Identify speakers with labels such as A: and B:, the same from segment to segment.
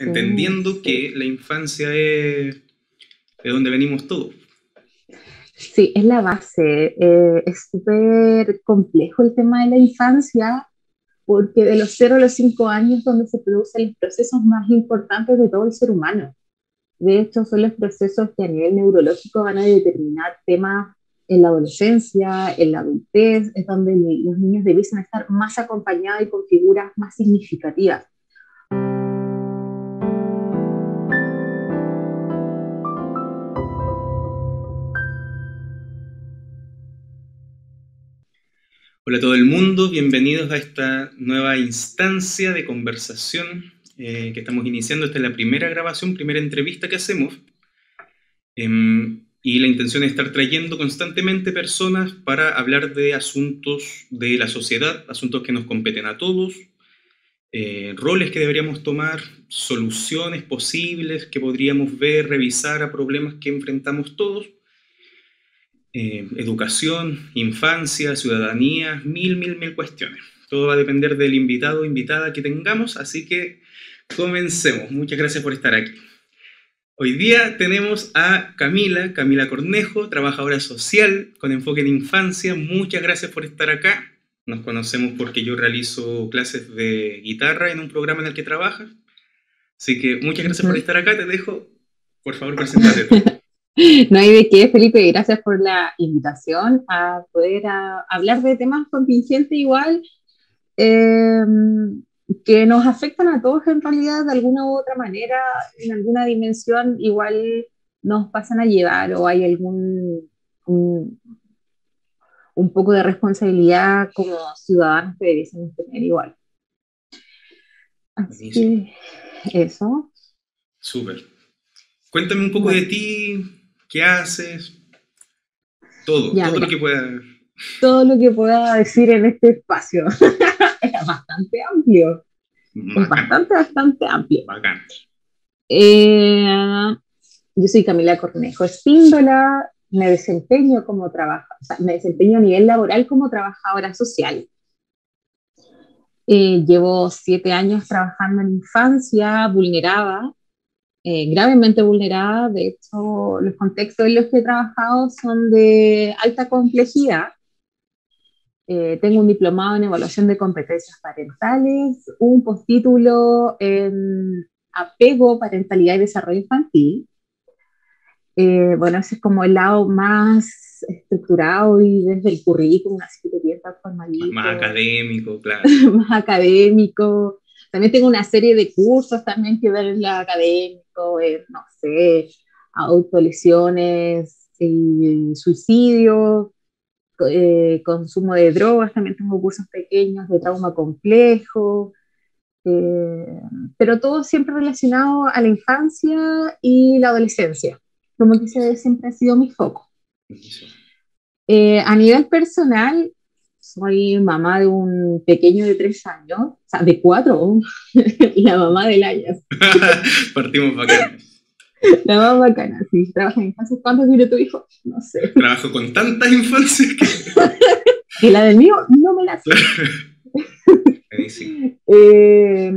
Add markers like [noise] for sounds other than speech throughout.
A: entendiendo que la infancia es de donde venimos todos.
B: Sí, es la base. Eh, es súper complejo el tema de la infancia, porque de los 0 a los 5 años donde se producen los procesos más importantes de todo el ser humano. De hecho, son los procesos que a nivel neurológico van a determinar temas en la adolescencia, en la adultez, es donde los niños debiesen estar más acompañados y con figuras más significativas.
A: Hola a todo el mundo, bienvenidos a esta nueva instancia de conversación eh, que estamos iniciando. Esta es la primera grabación, primera entrevista que hacemos. Em, y la intención es estar trayendo constantemente personas para hablar de asuntos de la sociedad, asuntos que nos competen a todos, eh, roles que deberíamos tomar, soluciones posibles que podríamos ver, revisar a problemas que enfrentamos todos eh, educación, infancia, ciudadanía, mil, mil, mil cuestiones. Todo va a depender del invitado o invitada que tengamos, así que comencemos. Muchas gracias por estar aquí. Hoy día tenemos a Camila, Camila Cornejo, trabajadora social con enfoque en infancia. Muchas gracias por estar acá. Nos conocemos porque yo realizo clases de guitarra en un programa en el que trabajas. Así que muchas gracias por estar acá. Te dejo, por favor, presentarte. [laughs] [laughs]
B: No hay de qué, Felipe, gracias por la invitación a poder hablar de temas contingentes igual, em, que nos afectan a todos en realidad de alguna u otra manera, en alguna dimensión igual nos pasan a llevar o hay algún un, poco de responsabilidad como ciudadanos que debiésemos tener igual. Así que eso.
A: Súper. Cuéntame un poco de ti, ¿Qué haces? Todo, todo lo que pueda.
B: Todo lo que pueda decir en este espacio. [laughs] es bastante amplio. Bastante, bastante amplio.
A: Bacán.
B: Eh, yo soy Camila Cornejo Espíndola, me desempeño como trabaja, me desempeño a nivel laboral como trabajadora social. Eh, llevo siete años trabajando en infancia vulnerada eh, gravemente vulnerada. De hecho, los contextos en los que he trabajado son de alta complejidad. Eh, tengo un diplomado en evaluación de competencias parentales, un postítulo en apego, parentalidad y desarrollo infantil. Eh, bueno, ese es como el lado más estructurado y desde el currículum, así que piensas formalito.
A: Más académico, claro. [laughs]
B: más académico. También tengo una serie de cursos también que ver en la académico, no sé, autolesiones, suicidio, eh, consumo de drogas, también tengo cursos pequeños de trauma complejo, eh, pero todo siempre relacionado a la infancia y la adolescencia, como que siempre ha sido mi foco. Eh, a nivel personal, soy mamá de un pequeño de tres años, o sea, de cuatro, [laughs] la mamá del año. [laughs]
A: Partimos bacán.
B: La más bacana, sí. Trabaja en infancia. ¿Cuántos tiene tu hijo? No sé.
A: Trabajo con tantas infancias
B: que... [laughs] y la del mío no me la sé. eh,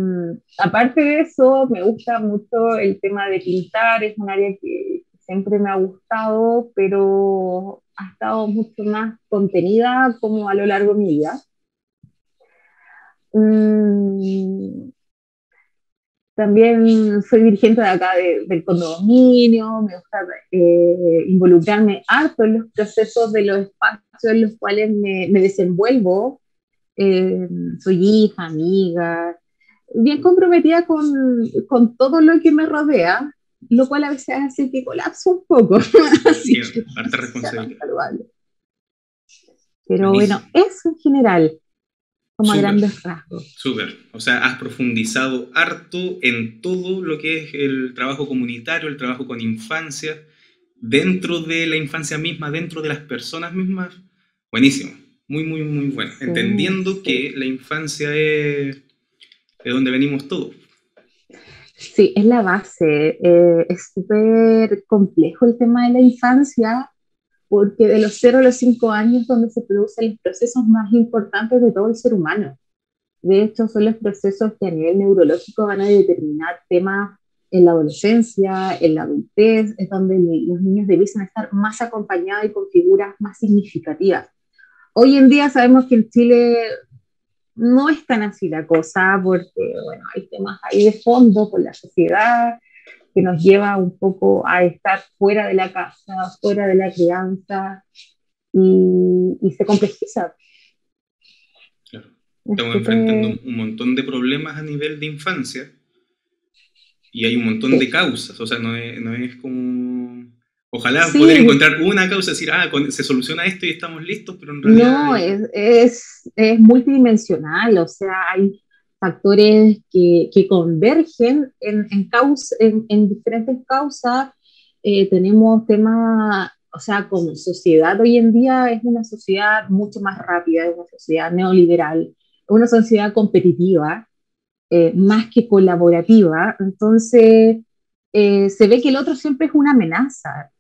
B: aparte de eso, me gusta mucho el tema de pintar, es un área que siempre me ha gustado, pero ha estado mucho más contenida como a lo largo de mi vida. Mm, también soy dirigente de acá del condominio, me gusta eh, involucrarme harto en los procesos de los espacios en los cuales me, desenvuelvo. Eh, soy hija, amiga, bien comprometida con, con, todo lo que me rodea, lo cual a veces hace que colapse un poco. [laughs]
A: sí, harta responsabilidad.
B: Pero bueno, eso en general, como a grandes rasgos.
A: Súper. O sea, has profundizado harto en todo lo que es el trabajo comunitario, el trabajo con infancia, dentro de la infancia misma, dentro de las personas mismas. Buenísimo. Muy, muy, muy bueno. Entendiendo que la infancia es de donde venimos todos.
B: Sí, es la base. Eh, es súper complejo el tema de la infancia porque de los 0 a los 5 años donde se producen los procesos más importantes de todo el ser humano. De hecho, son los procesos que a nivel neurológico van a determinar temas en la adolescencia, en la adultez, es donde los niños debiesen estar más acompañados y con figuras más significativas. Hoy en día sabemos que en Chile no es tan así la cosa, porque bueno, hay temas ahí de fondo con la sociedad que nos lleva un poco a estar fuera de la casa, fuera de la crianza, y, y se complejiza.
A: Claro. Estamos enfrentando un montón de problemas a nivel de infancia y hay un montón de causas, o sea, no es, no es como... Ojalá poder encontrar una causa, decir, ah, se soluciona esto y estamos listos, pero en realidad...
B: No, es, es, es multidimensional, o sea, hay factores que, que convergen en, en, causa, en, en diferentes causas. Eh, tenemos temas, o sea, como sociedad hoy en día es una sociedad mucho más rápida, es una sociedad neoliberal, una sociedad competitiva, eh, más que colaborativa. Entonces, eh, se ve que el otro siempre es una amenaza.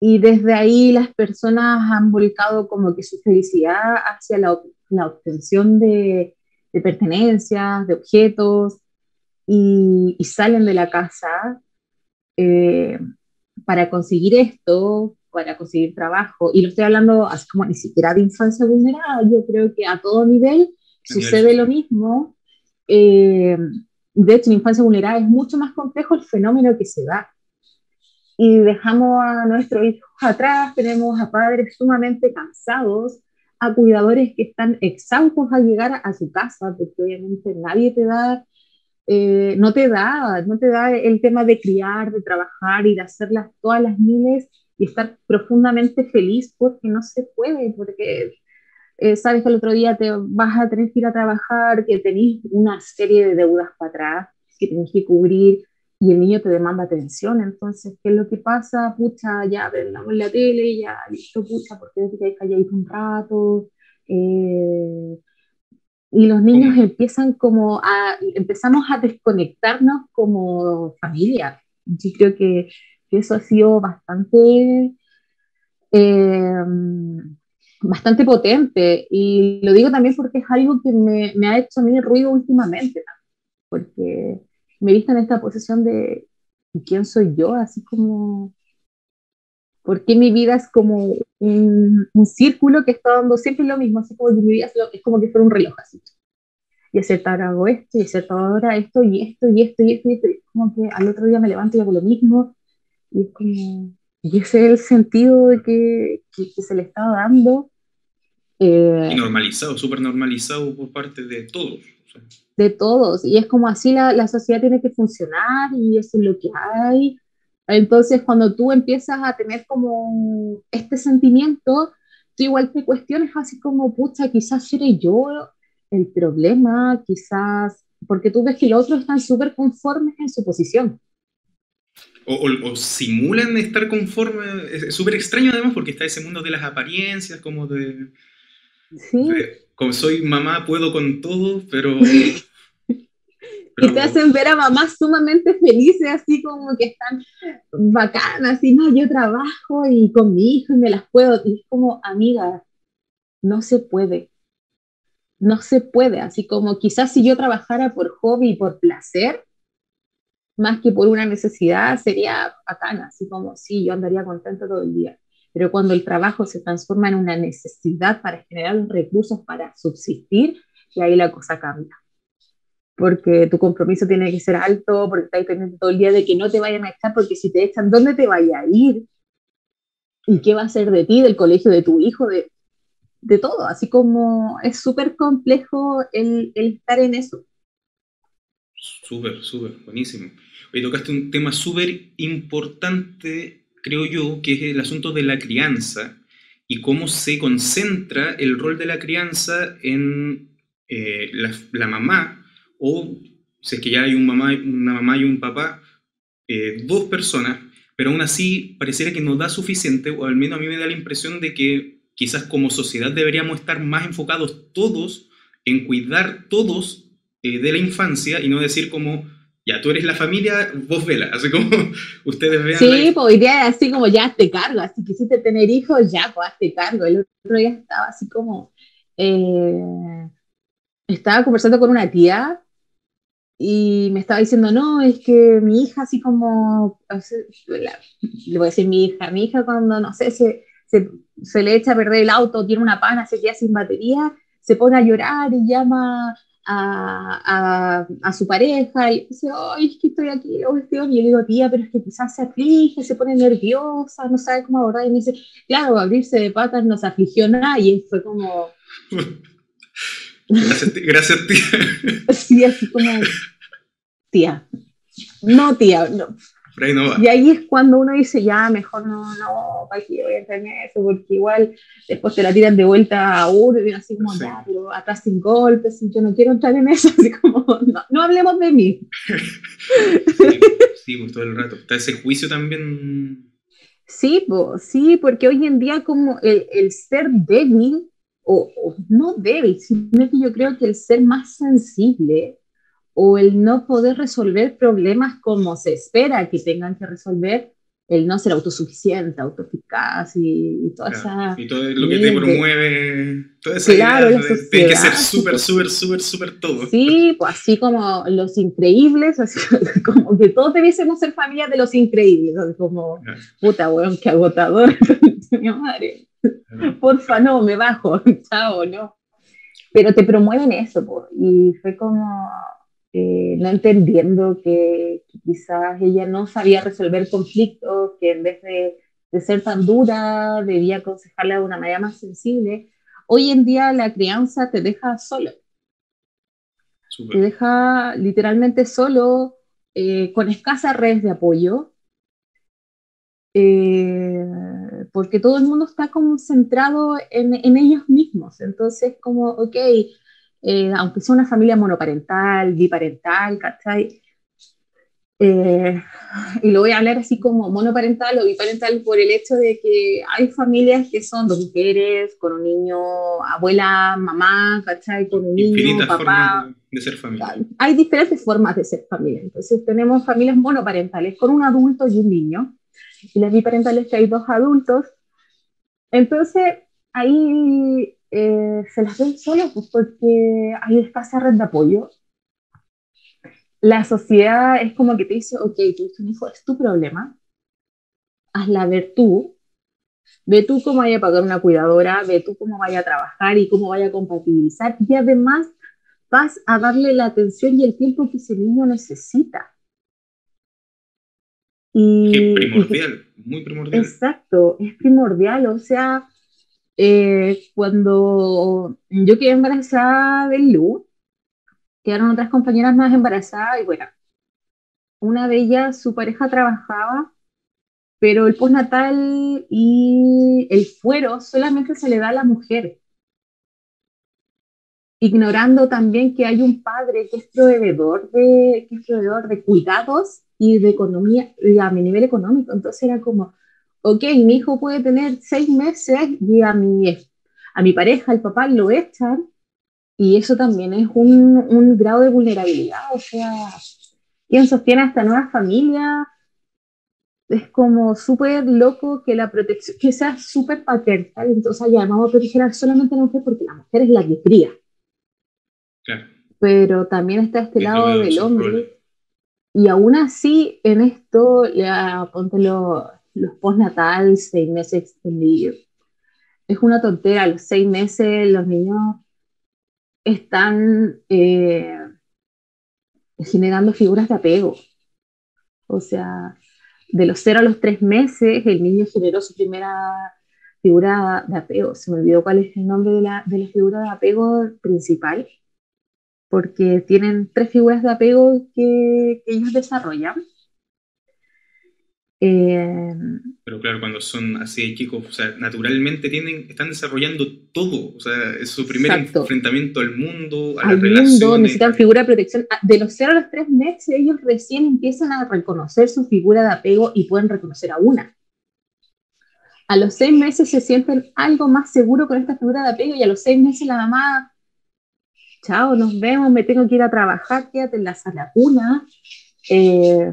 B: Y desde ahí las personas han volcado como que su felicidad hacia la, la obtención de, de, pertenencias, de objetos, y, y salen de la casa eh, para conseguir esto, para conseguir trabajo. Y lo estoy hablando así como ni siquiera de infancia vulnerable, yo creo que a todo nivel sucede lo mismo eh, de hecho, en infancia vulnerable es mucho más complejo el fenómeno que se da. Y dejamos a nuestros hijos atrás, tenemos a padres sumamente cansados, a cuidadores que están exhaustos al llegar a su casa, porque obviamente nadie te da, eh, no te da, no te da el tema de criar, de trabajar y de hacerlas todas las miles y estar profundamente feliz porque no se puede, porque eh, sabes que el otro día te vas a tener que ir a trabajar, que tenés una serie de deudas para atrás, que tenés que cubrir y el niño te demanda atención. Entonces, ¿qué es lo que pasa? Pucha, ya prendamos la tele, ya listo, pucha, porque te quedas calladito un rato. Eh, y los niños empiezan como a, empezamos a desconectarnos como familia. Yo creo que, que eso ha sido bastante eh, bastante potente y lo digo también porque es algo que me, me ha hecho a mí ruido últimamente, porque me he visto en esta posición de quién soy yo, así como, ¿por qué mi vida es como un, un círculo que está dando siempre lo mismo? Así como que mi vida es, como que fuera un reloj así. Y aceptar hago esto, y aceptar ahora esto, y esto, y esto, y esto, y esto. Y como que al otro día me levanto y hago lo mismo. Y es como, y ese es el sentido de que, que, se le está dando.
A: Eh, y normalizado, súper normalizado por parte de todos.
B: De todos. Y es como así la, la, sociedad tiene que funcionar y eso es lo que hay. Entonces, cuando tú empiezas a tener como este sentimiento, tú igual te cuestiones así como, pucha, quizás seré yo el problema, quizás, porque tú ves que los otros están súper conformes en su posición
A: o, simulan estar conformes. Es súper extraño además porque está ese mundo de las apariencias, como de... Sí. como soy mamá, puedo con todo, [laughs] pero...
B: Y te hacen ver a mamás sumamente felices, así como que están bacanas, así, no, yo trabajo y con mi hijo y me las puedo. Y es como, amiga, no se puede. No se puede, así como quizás si yo trabajara por hobby y por placer, más que por una necesidad, sería bacana, así como, sí, yo andaría contento todo el día. Pero cuando el trabajo se transforma en una necesidad para generar recursos para subsistir, y ahí la cosa cambia. Porque tu compromiso tiene que ser alto, porque estás pendiente todo el día de que no te vayan a echar, porque si te echan, ¿dónde te vaya a ir? ¿Y qué va a ser de ti, del colegio de tu hijo, de, de todo? Así como es súper complejo el, el estar en eso.
A: Súper, súper, buenísimo. Hoy tocaste un tema súper importante, creo yo, que es el asunto de la crianza y cómo se concentra el rol de la crianza en eh, la, mamá o si es que ya hay un una mamá y un papá, eh, dos personas, pero aún así pareciera que no da suficiente, o al menos a mí me da la impresión de que quizás como sociedad deberíamos estar más enfocados todos en cuidar todos eh, de la infancia y no decir como ya tú eres la familia, vos vela, así como [laughs] ustedes vean.
B: Sí, pues hoy día así como ya te cargo, así quisiste tener hijos, ya pues hazte cargo. El otro día estaba así como, eh, estaba conversando con una tía y me estaba diciendo, no, es que mi hija así como, le voy a decir mi hija, mi hija cuando, no sé, se, se, se le echa a perder el auto, tiene una pana, se queda sin batería, se pone a llorar y llama a, a, su pareja y dice, ay, es que estoy aquí, y yo le digo, tía, pero es que quizás se aflige, se pone nerviosa, no sabe cómo abordar, y me dice, claro, abrirse de patas no se afligió nada, y fue como... [laughs]
A: gracias, tía. [laughs]
B: Sí, así como, tía, no, tía, no, y ahí es cuando uno dice, ya, mejor no, no, ¿para qué voy a entrar en eso? Porque igual después te la tiran de vuelta a uno y así como, ya, pero atrás sin golpes, yo no quiero entrar en eso, [laughs] así como, no, hablemos de mí.
A: sí, pues todo el rato. Está ese juicio también.
B: Sí, pues, sí, porque hoy en día como el, el ser débil, o, o no débil, sino que yo creo que el ser más sensible o el no poder resolver problemas como se espera que tengan que resolver, el no ser autosuficiente, autoeficaz y, y toda esa...
A: Y todo lo que te promueve, toda esa claro, idea de, que ser súper, súper, súper, súper todo.
B: Sí, pues así como los increíbles, así [laughs] como que todos debiésemos ser familia de los increíbles, como, puta, weón, qué agotador, [laughs] mi madre. Porfa, no, me bajo, [laughs] chao, no. Pero te promueven eso, pues, y fue como, eh, no entendiendo que, quizás ella no sabía resolver conflictos, que en vez de, ser tan dura, debía aconsejarla de una manera más sensible. Hoy en día la crianza te deja solo. Te deja literalmente solo, eh, con escasa redes de apoyo, eh, porque todo el mundo está concentrado en, en ellos mismos. Entonces, como, ok, eh, aunque sea una familia monoparental, biparental, ¿cachai? Eh, y lo voy a hablar así como monoparental o biparental por el hecho de que hay familias que son dos mujeres, con un niño, abuela, mamá, ¿cachai? Con un niño, papá.
A: de ser familia.
B: Hay diferentes formas de ser familia. Entonces tenemos familias monoparentales con un adulto y un niño, y las biparentales que hay dos adultos. Entonces ahí eh, se las ven solos pues, porque hay escasa red de apoyo. La sociedad es como que te dice, ok, tu hijo es tu problema, hazla ver tú, ve tú cómo vaya a pagar una cuidadora, ve tú cómo vaya a trabajar y cómo vaya a compatibilizar y además vas a darle la atención y el tiempo que ese niño necesita.
A: Y, primordial, muy primordial.
B: Exacto, es primordial, o sea, eh, cuando yo quedé embarazada de Lu, quedaron otras compañeras más embarazadas y bueno, una de ellas, su pareja trabajaba, pero el postnatal y el fuero solamente se le da a la mujer, ignorando también que hay un padre que es proveedor de, que es proveedor de cuidados y de economía a mi nivel económico. Entonces era como, ok, mi hijo puede tener seis meses y a mi, a mi pareja, el papá, lo echan, y eso también es un, un grado de vulnerabilidad, o sea, ¿quién sostiene a esta nueva familia? Es como súper loco que la protección, que sea súper paterna, entonces ya vamos a proteger solamente a la mujer porque la mujer es la que cría. Claro. Pero también está este lado del hombre. Y aún así, en esto, ya, ponte lo, los postnatal, seis meses extendidos. Es una tontera, los seis meses los niños están eh, generando figuras de apego. O sea, de los cero a los tres meses, el niño generó su primera figura de apego. Se me olvidó cuál es el nombre de la, de la figura de apego principal, porque tienen tres figuras de apego que, que ellos desarrollan.
A: Eh, pero claro, cuando son así de chicos, o sea, naturalmente tienen, están desarrollando todo, o sea, es su primer enfrentamiento al mundo, a al las mundo,
B: necesitan figura de protección. Ah, de los 0 a los 3 meses, ellos recién empiezan a reconocer su figura de apego y pueden reconocer a una. A los 6 meses se sienten algo más seguro con esta figura de apego y a los 6 meses la mamá, chao, nos vemos, me tengo que ir a trabajar, quédate en la sala cuna. Eh,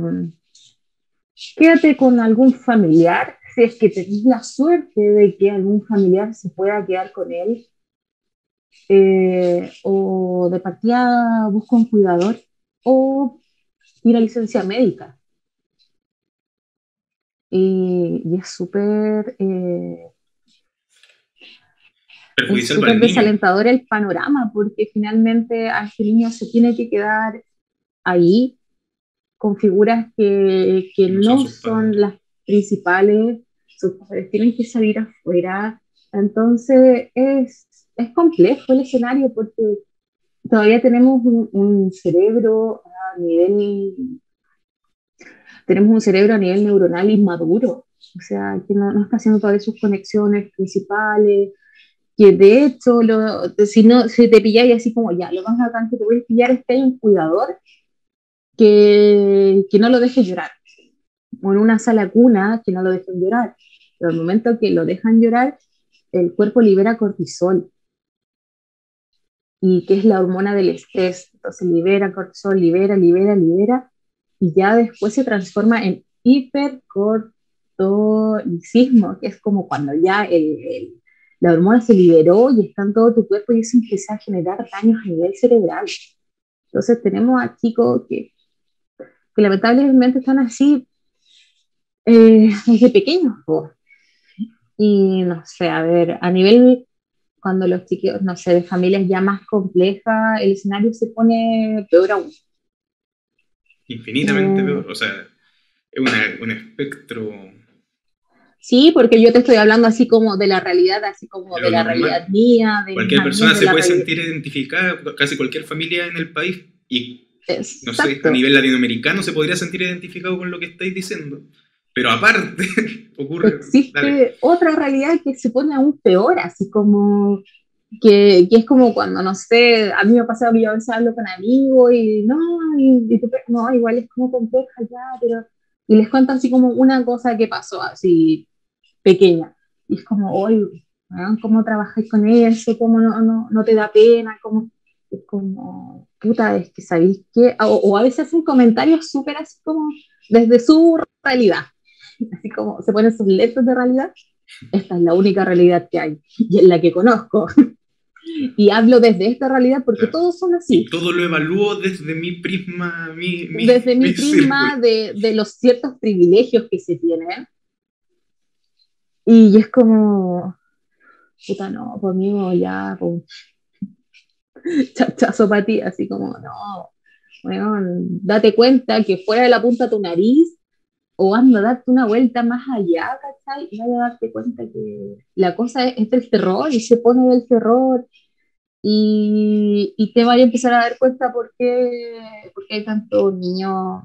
B: quédate con algún familiar, si es que tenés la suerte de que algún familiar se pueda quedar con él. eh, o de partida busco un cuidador o ir a licencia médica. Y, es súper eh, es súper desalentador el panorama porque finalmente a este niño se tiene que quedar ahí con figuras que, que no, son, las principales, sus padres tienen que salir afuera. Entonces es, es complejo el escenario porque todavía tenemos un, cerebro a nivel tenemos un cerebro a nivel neuronal inmaduro, o sea, que no, no está haciendo todas sus conexiones principales, que de hecho, lo, si, no, si te pilláis así como ya, lo más bacán que te voy a pillar es que hay un cuidador que, que no lo deje llorar, o en una sala cuna que no lo dejen llorar, pero al momento que lo dejan llorar, el cuerpo libera cortisol, y que es la hormona del estrés, entonces libera cortisol, libera, libera, libera, y ya después se transforma en hipercortolicismo, que es como cuando ya el la hormona se liberó y está en todo tu cuerpo y eso empieza a generar daños a nivel cerebral. Entonces tenemos a chicos que, que lamentablemente están así eh, desde pequeños. Y no sé, a ver, a nivel, cuando los chicos, no sé, de familias ya más complejas, el escenario se pone peor aún.
A: Infinitamente eh, peor, o sea, es un espectro
B: Sí, porque yo te estoy hablando así como de la realidad, así como de la realidad mía. De
A: cualquier persona se puede sentir identificada, casi cualquier familia en el país, y no sé, a nivel latinoamericano se podría sentir identificado con lo que estáis diciendo. Pero aparte, [laughs] ocurre.
B: Existe otra realidad que se pone aún peor, así como que, que, es como cuando, no sé, a mí me ha pasado que yo a veces hablo con amigos y no, y, y no, igual es como compleja ya, pero. Y les cuento así como una cosa que pasó, así pequeña. Y es como, oye, ¿cómo trabajáis con eso? ¿Cómo no, no, no te da pena? ¿Cómo? Es como, puta, es que sabéis que, o, a veces hacen comentarios súper así como desde su realidad, [laughs] así como se ponen sus letras de realidad, esta es la única realidad que hay [laughs] y es la que conozco. [laughs] Y hablo desde esta realidad porque todos son así.
A: todo lo evalúo desde mi prisma. Mi,
B: desde mi, prisma de, de, los ciertos privilegios que se tienen y es como, puta, no, conmigo ya, pues, [laughs] chachazo para ti, así como, no, bueno, date cuenta que fuera de la punta de tu nariz, o anda a darte una vuelta más allá, ¿cachai? Y vaya a darte cuenta que la cosa es, del terror y se pone del terror y, y, te vaya a empezar a dar cuenta por qué, hay tantos niños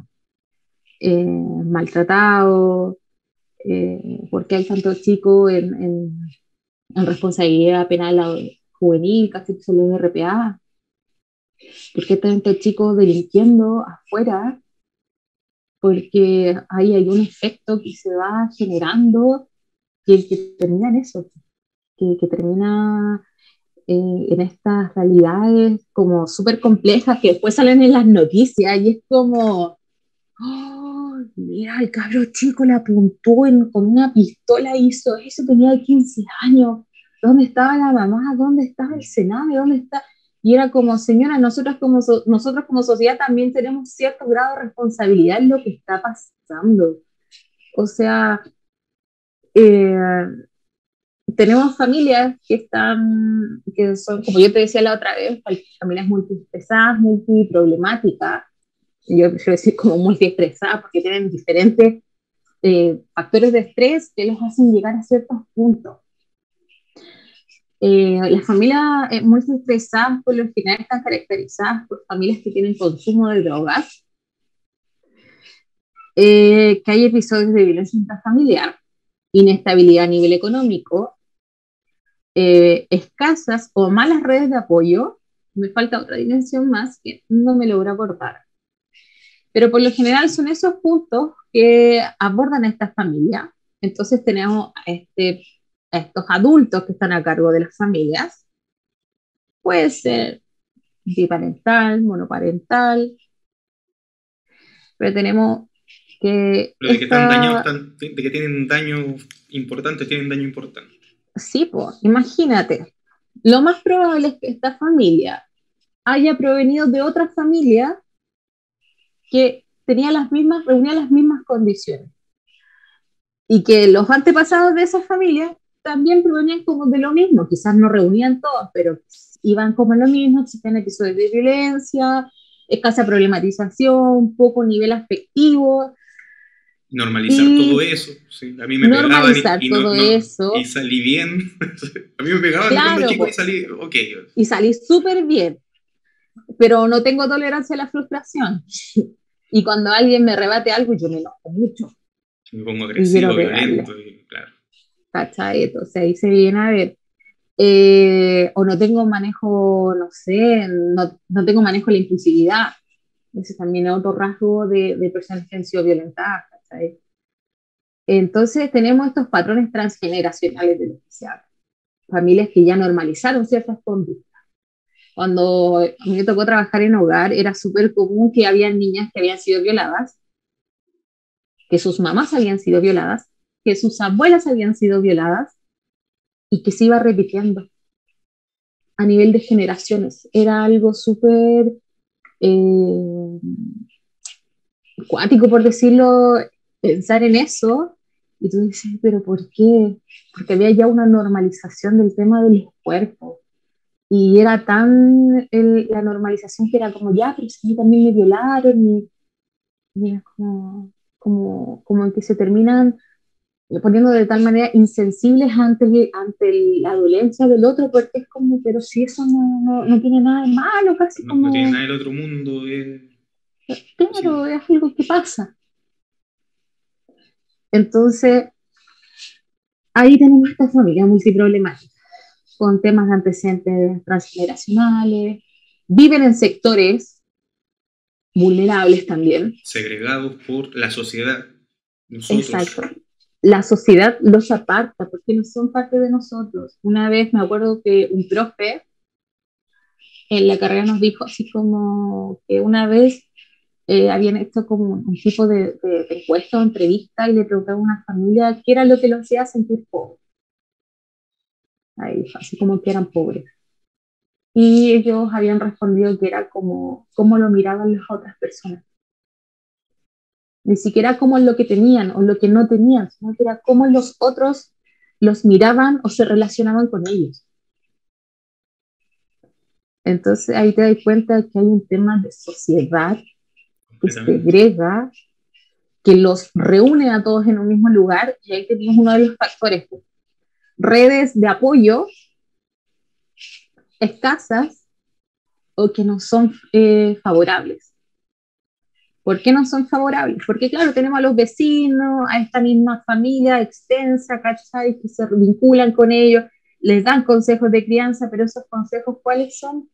B: eh, maltratados, eh, por qué hay tantos chicos en, en, responsabilidad penal juvenil, casi solo de RPA, por qué hay tantos chicos delinquiendo afuera, porque ahí hay un efecto que se va generando que, que termina en eso, que, que termina eh, en estas realidades como súper complejas que después salen en las noticias y es como, ¡oh! mira, el cabro chico le apuntó con una pistola, hizo eso, tenía 15 años. ¿Dónde estaba la mamá? ¿Dónde estaba el Senado? ¿Dónde está? Y era como, señora, nosotros como, nosotros como sociedad también tenemos cierto grado de responsabilidad en lo que está pasando. O sea, eh, tenemos familias que están, que son, como yo te decía la otra vez, familias multipesadas, multiproblemáticas, yo prefiero decir como multiestresadas, porque tienen diferentes eh, factores de estrés que los hacen llegar a ciertos puntos. Eh, las familias eh, multiestresadas por lo general están caracterizadas por familias que tienen consumo de drogas, que hay episodios de violencia intrafamiliar, inestabilidad a nivel económico, escasas o malas redes de apoyo, me falta otra dimensión más que no me logro abordar. Pero por lo general son esos puntos que abordan estas familias. Entonces tenemos a, este, a estos adultos que están a cargo de las familias. Puede ser biparental, monoparental, pero tenemos que...
A: de, que de, que tienen daño importante, tienen daño importante.
B: Sí, pues, imagínate, lo más probable es que esta familia haya provenido de otra familia que tenía las mismas, reunía las mismas condiciones. Y que los antepasados de esa familia también provenían como de lo mismo, quizás no reunían todos, pero iban como lo mismo, existen episodios de violencia, escasa problematización, poco nivel afectivo.
A: Normalizar todo eso. A mí me
B: normalizar y, todo eso.
A: Y salí bien. [laughs] a mí me pegaban cuando chico y pues. salí, ok.
B: Y salí súper bien. Pero no tengo tolerancia a la frustración. [laughs] y cuando alguien me rebate algo, yo me enojo mucho.
A: Me pongo agresivo, violento, y, claro.
B: ¿Cachai? Entonces ahí se viene a ver. Eh, o no tengo manejo, no sé, no, no, tengo manejo de la impulsividad. Ese también es otro rasgo de, de personas que han sido violentadas. Entonces tenemos estos patrones transgeneracionales de habla. Familias que ya normalizaron ciertas conductas. Cuando a mí me tocó trabajar en hogar, era súper común que había niñas que habían sido violadas, que sus mamás habían sido violadas, que sus abuelas habían sido violadas, y que se iba repitiendo a nivel de generaciones. Era algo súper eh, cuático, por decirlo, pensar en eso. Y tú dices, pero ¿por qué? Porque había ya una normalización del tema del cuerpo Y era tan la normalización que era como, ya, pero si también me violaron. Y, y era como, como, como que se terminan poniendo de tal manera insensibles ante, ante la dolencia del otro, porque es como, pero si eso no, no, tiene nada de malo, casi como...
A: No tiene nada del otro mundo.
B: Es... Claro, es algo que pasa. Entonces, ahí tenemos esta familia multiproblemática, con temas de antecedentes transgeneracionales, viven en sectores vulnerables también.
A: Segregados por la sociedad. Nosotros.
B: Exacto la sociedad los aparta porque no son parte de nosotros. Una vez me acuerdo que un profe en la carrera nos dijo así como que una vez eh, habían hecho como un, tipo de, de, encuesta o entrevista y le preguntaban a una familia qué era lo que los hacía sentir pobres. Ahí, así como que eran pobres. Y ellos habían respondido que era como cómo lo miraban las otras personas ni siquiera como lo que tenían o lo que no tenían, sino que era cómo los otros los miraban o se relacionaban con ellos. Entonces ahí te das cuenta que hay un tema de sociedad que segrega, que los reúne a todos en un mismo lugar y ahí tenemos uno de los factores. Redes de apoyo escasas o que no son eh, favorables. ¿Por qué no son favorables? Porque claro, tenemos a los vecinos, a esta misma familia extensa, ¿cachai? Que se vinculan con ellos, les dan consejos de crianza, pero esos consejos, ¿cuáles son?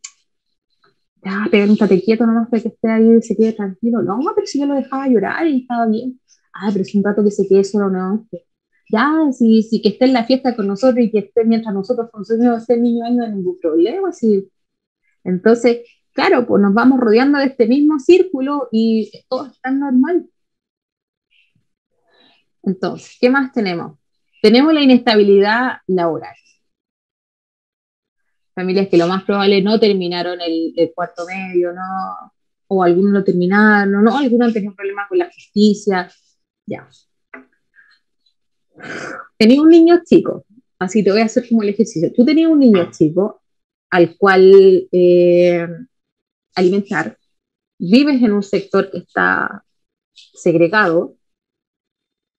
B: Ya, pregúntate quieto nomás para que esté ahí y se quede tranquilo. No, pero si yo lo dejaba llorar y estaba bien. Ah, pero es un rato que se quede solo, no. Ya, si, si que esté en la fiesta con nosotros y que esté mientras nosotros consumimos ese niño, no hay ningún problema. Si... Entonces, claro, pues nos vamos rodeando de este mismo círculo y todo está normal. Entonces, ¿qué más tenemos? Tenemos la inestabilidad laboral. Familias que lo más probable no terminaron el, cuarto medio, ¿no? O algunos lo terminaron, ¿no? Algunos han tenido problemas con la justicia, ya. Tenía un niño chico, así te voy a hacer como el ejercicio. Tú tenías un niño chico al cual eh, alimentar, vives en un sector que está segregado,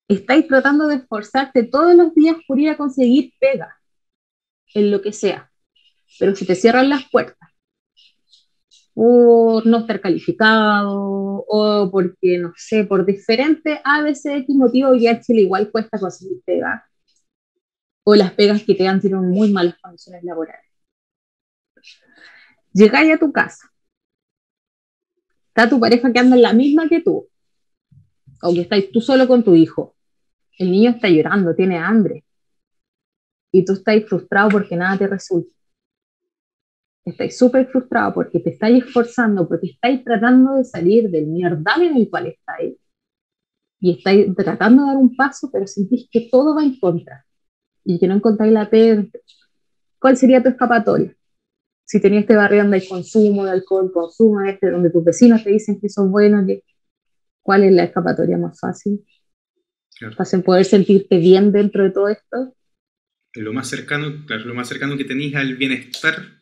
B: estáis tratando de esforzarte todos los días por ir a conseguir pega, en lo que sea, pero si te cierran las puertas por no estar calificado o porque, no sé, por diferente A, B, C, X motivo, ya Chile igual cuesta conseguir pega, o las pegas que te dan tienen muy malas condiciones laborales. Llegáis a tu casa, Está tu pareja que anda en la misma que tú, o que estás tú solo con tu hijo. El niño está llorando, tiene hambre, y tú estás frustrado porque nada te resulta. Estás súper frustrado porque te estás esforzando, porque estás tratando de salir del mierdal en el cual estáis. Y estáis tratando de dar un paso, pero sentís que todo va en contra y que no encontráis la pega. ¿cuál sería tu escapatoria? Si tenías este barrio donde hay consumo de alcohol, consumo este, donde tus vecinos te dicen que son buenos, ¿cuál es la escapatoria más fácil? Para poder sentirte bien dentro de todo esto.
A: Lo más cercano, claro, lo más cercano que tenéis al bienestar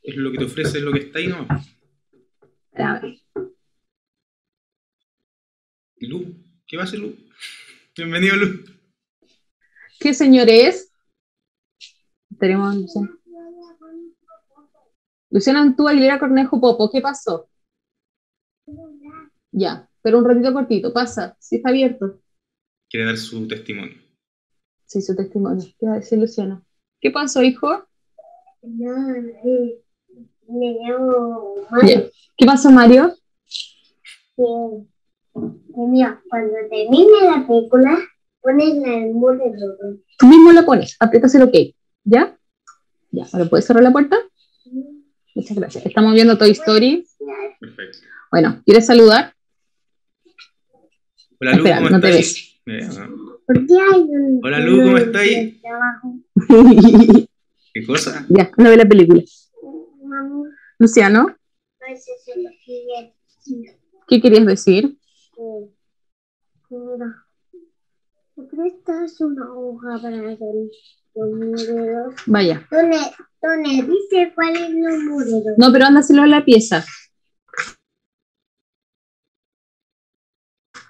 A: es lo que te ofrece lo que está ahí, ¿no? Luz, ¿qué va a hacer Luz? [laughs] Bienvenido, Luz.
B: ¿Qué señor es? Tenemos Luciana. Luciana Antú Aguilera Cornejo Popo, ¿qué pasó? Ya, pero un ratito cortito, pasa, si está abierto.
A: Quiere dar su testimonio.
B: Sí, su testimonio. ¿Qué va a decir Luciana? ¿Qué pasó, hijo?
C: No, eh, me llamo Mario.
B: ¿Qué pasó, Mario?
C: Que, mira, cuando termine la película, pones el muro
B: Tú mismo lo pones, aprietas el OK. ¿Ya? Ya, ¿ahora puedes cerrar la puerta? Muchas gracias. Estamos viendo Toy Story. Perfecto. Bueno, ¿quieres saludar?
A: Hola, Lu, ¿cómo no te ves. Hola, Lu, ¿cómo estás? [laughs] ¿Qué cosa?
B: Ya, no ve la película. Luciano. ¿Qué querías decir?
C: Mira, ¿me prestas una hoja para números?
B: Vaya.
C: ¿Dónde, dónde dice cuál es el número?
B: No, pero ándaselo a la pieza.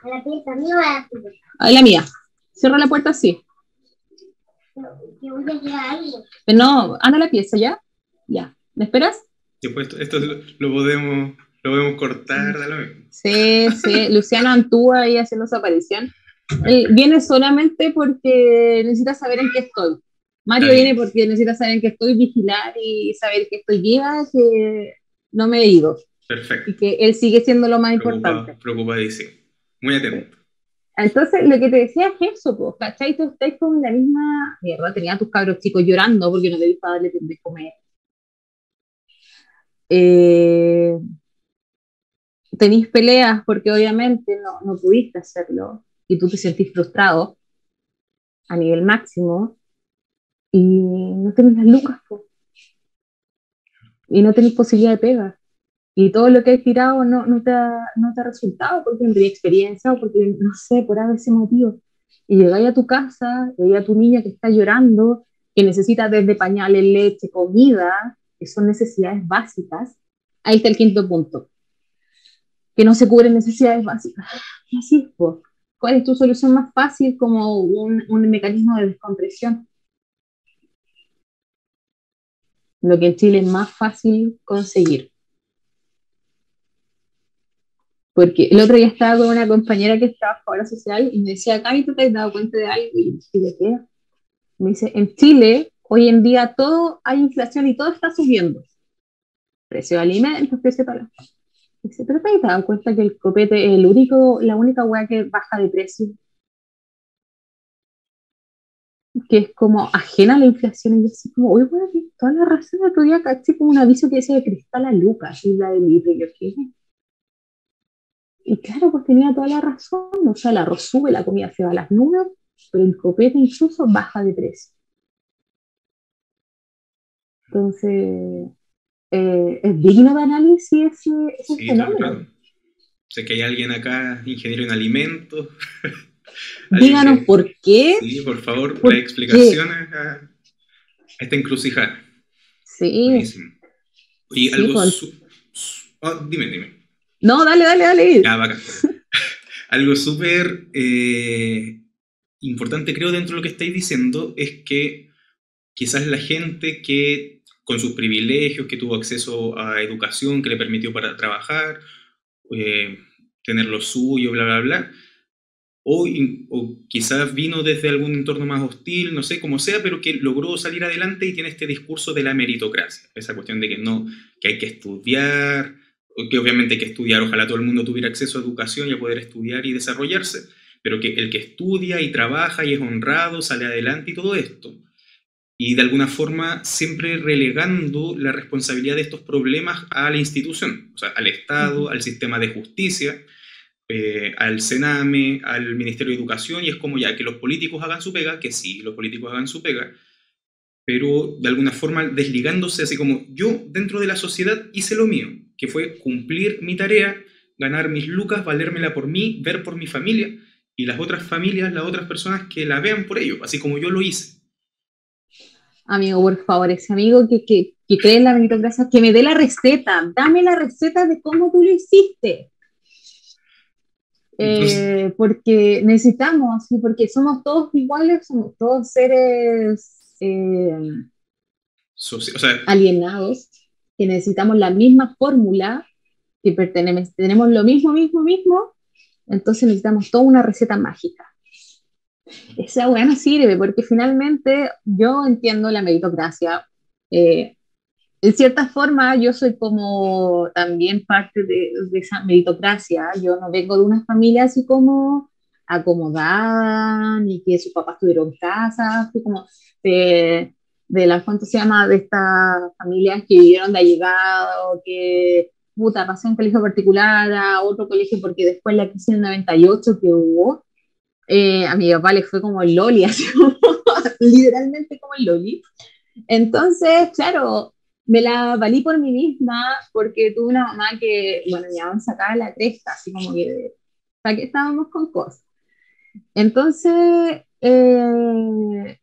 C: ¿A la pieza mía o a la tuya?
B: A la mía. Cierra la puerta así.
C: Yo voy a llegar ahí.
B: No, anda a la pieza, ¿ya? Ya. ¿Me esperas?
A: Después esto, lo, podemos, lo podemos cortar,
B: Sí, sí, [laughs] Luciano Antúa ahí haciendo su aparición. Él viene solamente porque necesita saber en qué estoy. Mario viene porque necesita saber qué estoy, vigilar y saber que estoy viva, que no me he ido.
A: Perfecto.
B: Y que él sigue siendo lo más importante.
A: Preocupadísimo. Muy atento.
B: Entonces, lo que te decía es eso, pues, ¿cachai? Tú estás con la misma mierda, tenía a tus cabros chicos llorando porque no debías darle de comer. Eh, tenéis peleas porque obviamente no, no pudiste hacerlo y tú te sentís frustrado a nivel máximo y no tenés las lucas y no tenés posibilidad de pegar y todo lo que has tirado no, no, te, ha, no te ha resultado porque no tenías experiencia o porque no sé, por ese motivo y llegáis a tu casa y a tu niña que está llorando que necesita desde pañales, leche, comida que son necesidades básicas, ahí está el quinto punto. Que no se cubren necesidades básicas. Y así. ¿Cuál es tu solución más fácil como un, un mecanismo de descompresión? Lo que en Chile es más fácil conseguir. Porque el otro día estaba con una compañera que es trabajadora social y me decía, Cami, ¿tú te has dado cuenta de algo? Y ¿de qué? Me dice, en Chile Hoy en día todo hay inflación y todo está subiendo. Precio de alimentos, precio de. Dice, pero te has dado cuenta que el copete es el único, la única hueá que baja de precio. Que es como ajena a la inflación. Y yo así como, uy, bueno, toda la razón. Otro día caché como un aviso que decía de cristal a Lucas y la de litro. Y yo, ¿qué? Y claro, pues tenía toda la razón. O sea, el arroz sube, la comida se va a las nubes, pero el copete incluso baja de precio. Entonces, eh, es digno de análisis ese, ese fenómeno.
A: Sé que hay alguien acá, ingeniero en alimentos. [laughs]
B: Díganos por qué.
A: Sí, por favor, las explicaciones a esta encrucijada.
B: Sí. Buenísimo.
A: Y algo. Oh, dime, dime.
B: No, dale, dale, dale.
A: Ya, bacán. [laughs] algo súper eh, importante, creo, dentro de lo que estáis diciendo, es que quizás la gente que con sus privilegios, que tuvo acceso a educación que le permitió para trabajar, eh, tener lo suyo, bla, bla, bla. O, o, quizás vino desde algún entorno más hostil, no sé cómo sea, pero que logró salir adelante y tiene este discurso de la meritocracia, esa cuestión de que no, que hay que estudiar, que obviamente hay que estudiar, ojalá todo el mundo tuviera acceso a educación y a poder estudiar y desarrollarse, pero que el que estudia y trabaja y es honrado sale adelante y todo esto. Y de alguna forma siempre relegando la responsabilidad de estos problemas a la institución, o sea, al Estado, al sistema de justicia, eh, al Sename, al Ministerio de Educación, y es como ya que los políticos hagan su pega, que sí, los políticos hagan su pega, pero de alguna forma desligándose, así como yo dentro de la sociedad hice lo mío, que fue cumplir mi tarea, ganar mis lucas, valérmela por mí, ver por mi familia, y las otras familias, las otras personas que la vean por ello, así como yo lo hice.
B: Amigo, por favor, ese amigo que, que, que cree en la meritocracia, que me dé la receta, dame la receta de cómo tú lo hiciste. Eh, porque necesitamos, porque somos todos iguales, somos todos seres eh, alienados, que necesitamos la misma fórmula, que pertenecemos, tenemos lo mismo, mismo, mismo, entonces necesitamos toda una receta mágica. Esa weá no sirve, porque finalmente yo entiendo la meritocracia. Eh, en cierta forma, yo soy como también parte de, esa meritocracia. Yo no vengo de una familia así como acomodada, ni que sus papás tuvieron casa, fui como de, de las, ¿cuánto se llama? De estas familias que vivieron de allegado, que puta, pasé un colegio particular a otro colegio porque después la crisis del 98 que hubo, eh, a mi papá le fue como el loli, así [laughs] literalmente como el loli. Entonces, claro, me la valí por mí misma porque tuve una mamá que, bueno, ya me sacaba la cresta, así como que, ¿para qué estábamos con cosas? Entonces, eh,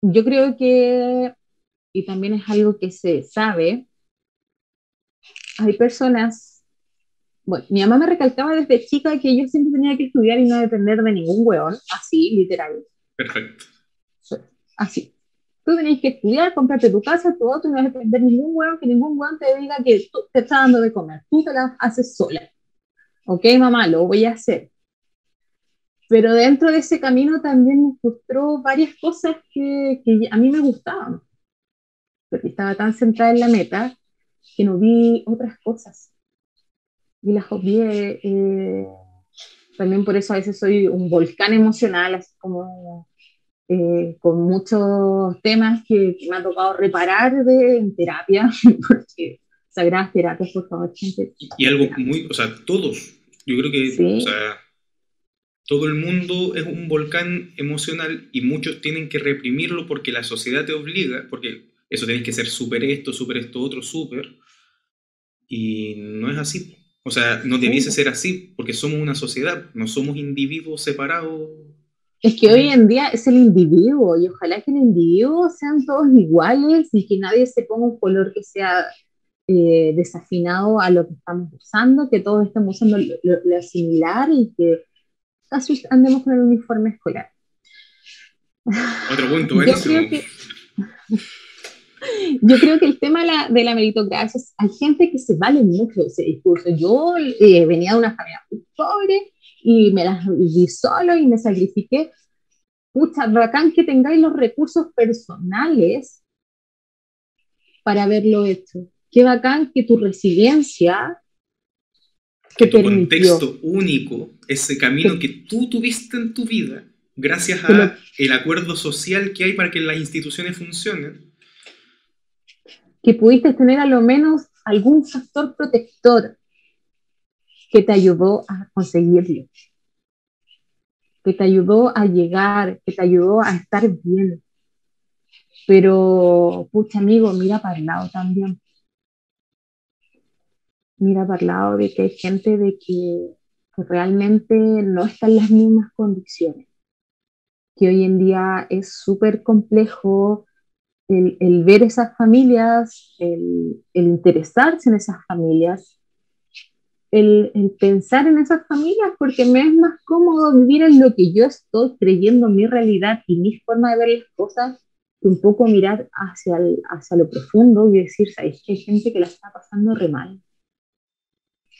B: yo creo que, y también es algo que se sabe, hay personas, bueno, mi mamá me recalcaba desde chica que yo siempre tenía que estudiar y no depender de ningún hueón, así, literal.
A: Perfecto.
B: Así. Tú tenés que estudiar, comprarte tu casa, auto, y no depender de ningún hueón, que ningún hueón te diga que tú te está dando de comer. Tú te la haces sola. Ok, mamá, lo voy a hacer. Pero dentro de ese camino también me frustró varias cosas que, que a mí me gustaban. Porque estaba tan centrada en la meta que no vi otras cosas. Y las obvié. Eh, también por eso a veces soy un volcán emocional, así como eh, con muchos temas que, me ha tocado reparar de, en terapia, [laughs] porque sagradas terapias, por favor, gente.
A: Y algo muy, o sea, todos, yo creo que, o sea, todo el mundo es un volcán emocional y muchos tienen que reprimirlo porque la sociedad te obliga, porque eso tenés que ser súper esto, súper esto, otro, súper. Y no es así. O sea, no debiese ser así, porque somos una sociedad, no somos individuos separados.
B: Es que hoy en día es el individuo, y ojalá que el individuo sean todos iguales y que nadie se ponga un color que sea eh, desafinado a lo que estamos usando, que todos estemos usando lo, similar y que casi andemos con el uniforme escolar.
A: Otro punto, buenísimo.
B: Yo creo que el tema de la, de la meritocracia, hay gente que se vale mucho ese discurso. Yo eh, venía de una familia muy pobre y me las viví solo y me sacrifiqué. Pucha, bacán que tengáis los recursos personales para haberlo hecho. Qué bacán que tu resiliencia
A: que tu contexto único, ese camino que tú tuviste en tu vida, gracias a el acuerdo social que hay para que las instituciones funcionen,
B: que pudiste tener a lo menos algún factor protector que te ayudó a conseguirlo, que te ayudó a llegar, que te ayudó a estar bien. Pero, pucha amigo, mira para el lado también. Mira para el lado de que hay gente de que, que realmente no está en las mismas condiciones. Que hoy en día es súper complejo el, ver esas familias, el, interesarse en esas familias, el, pensar en esas familias, porque me es más cómodo vivir en lo que yo estoy creyendo, mi realidad y mi forma de ver las cosas, que un poco mirar hacia, hacia lo profundo y decir, ¿sabes que hay gente que la está pasando re mal?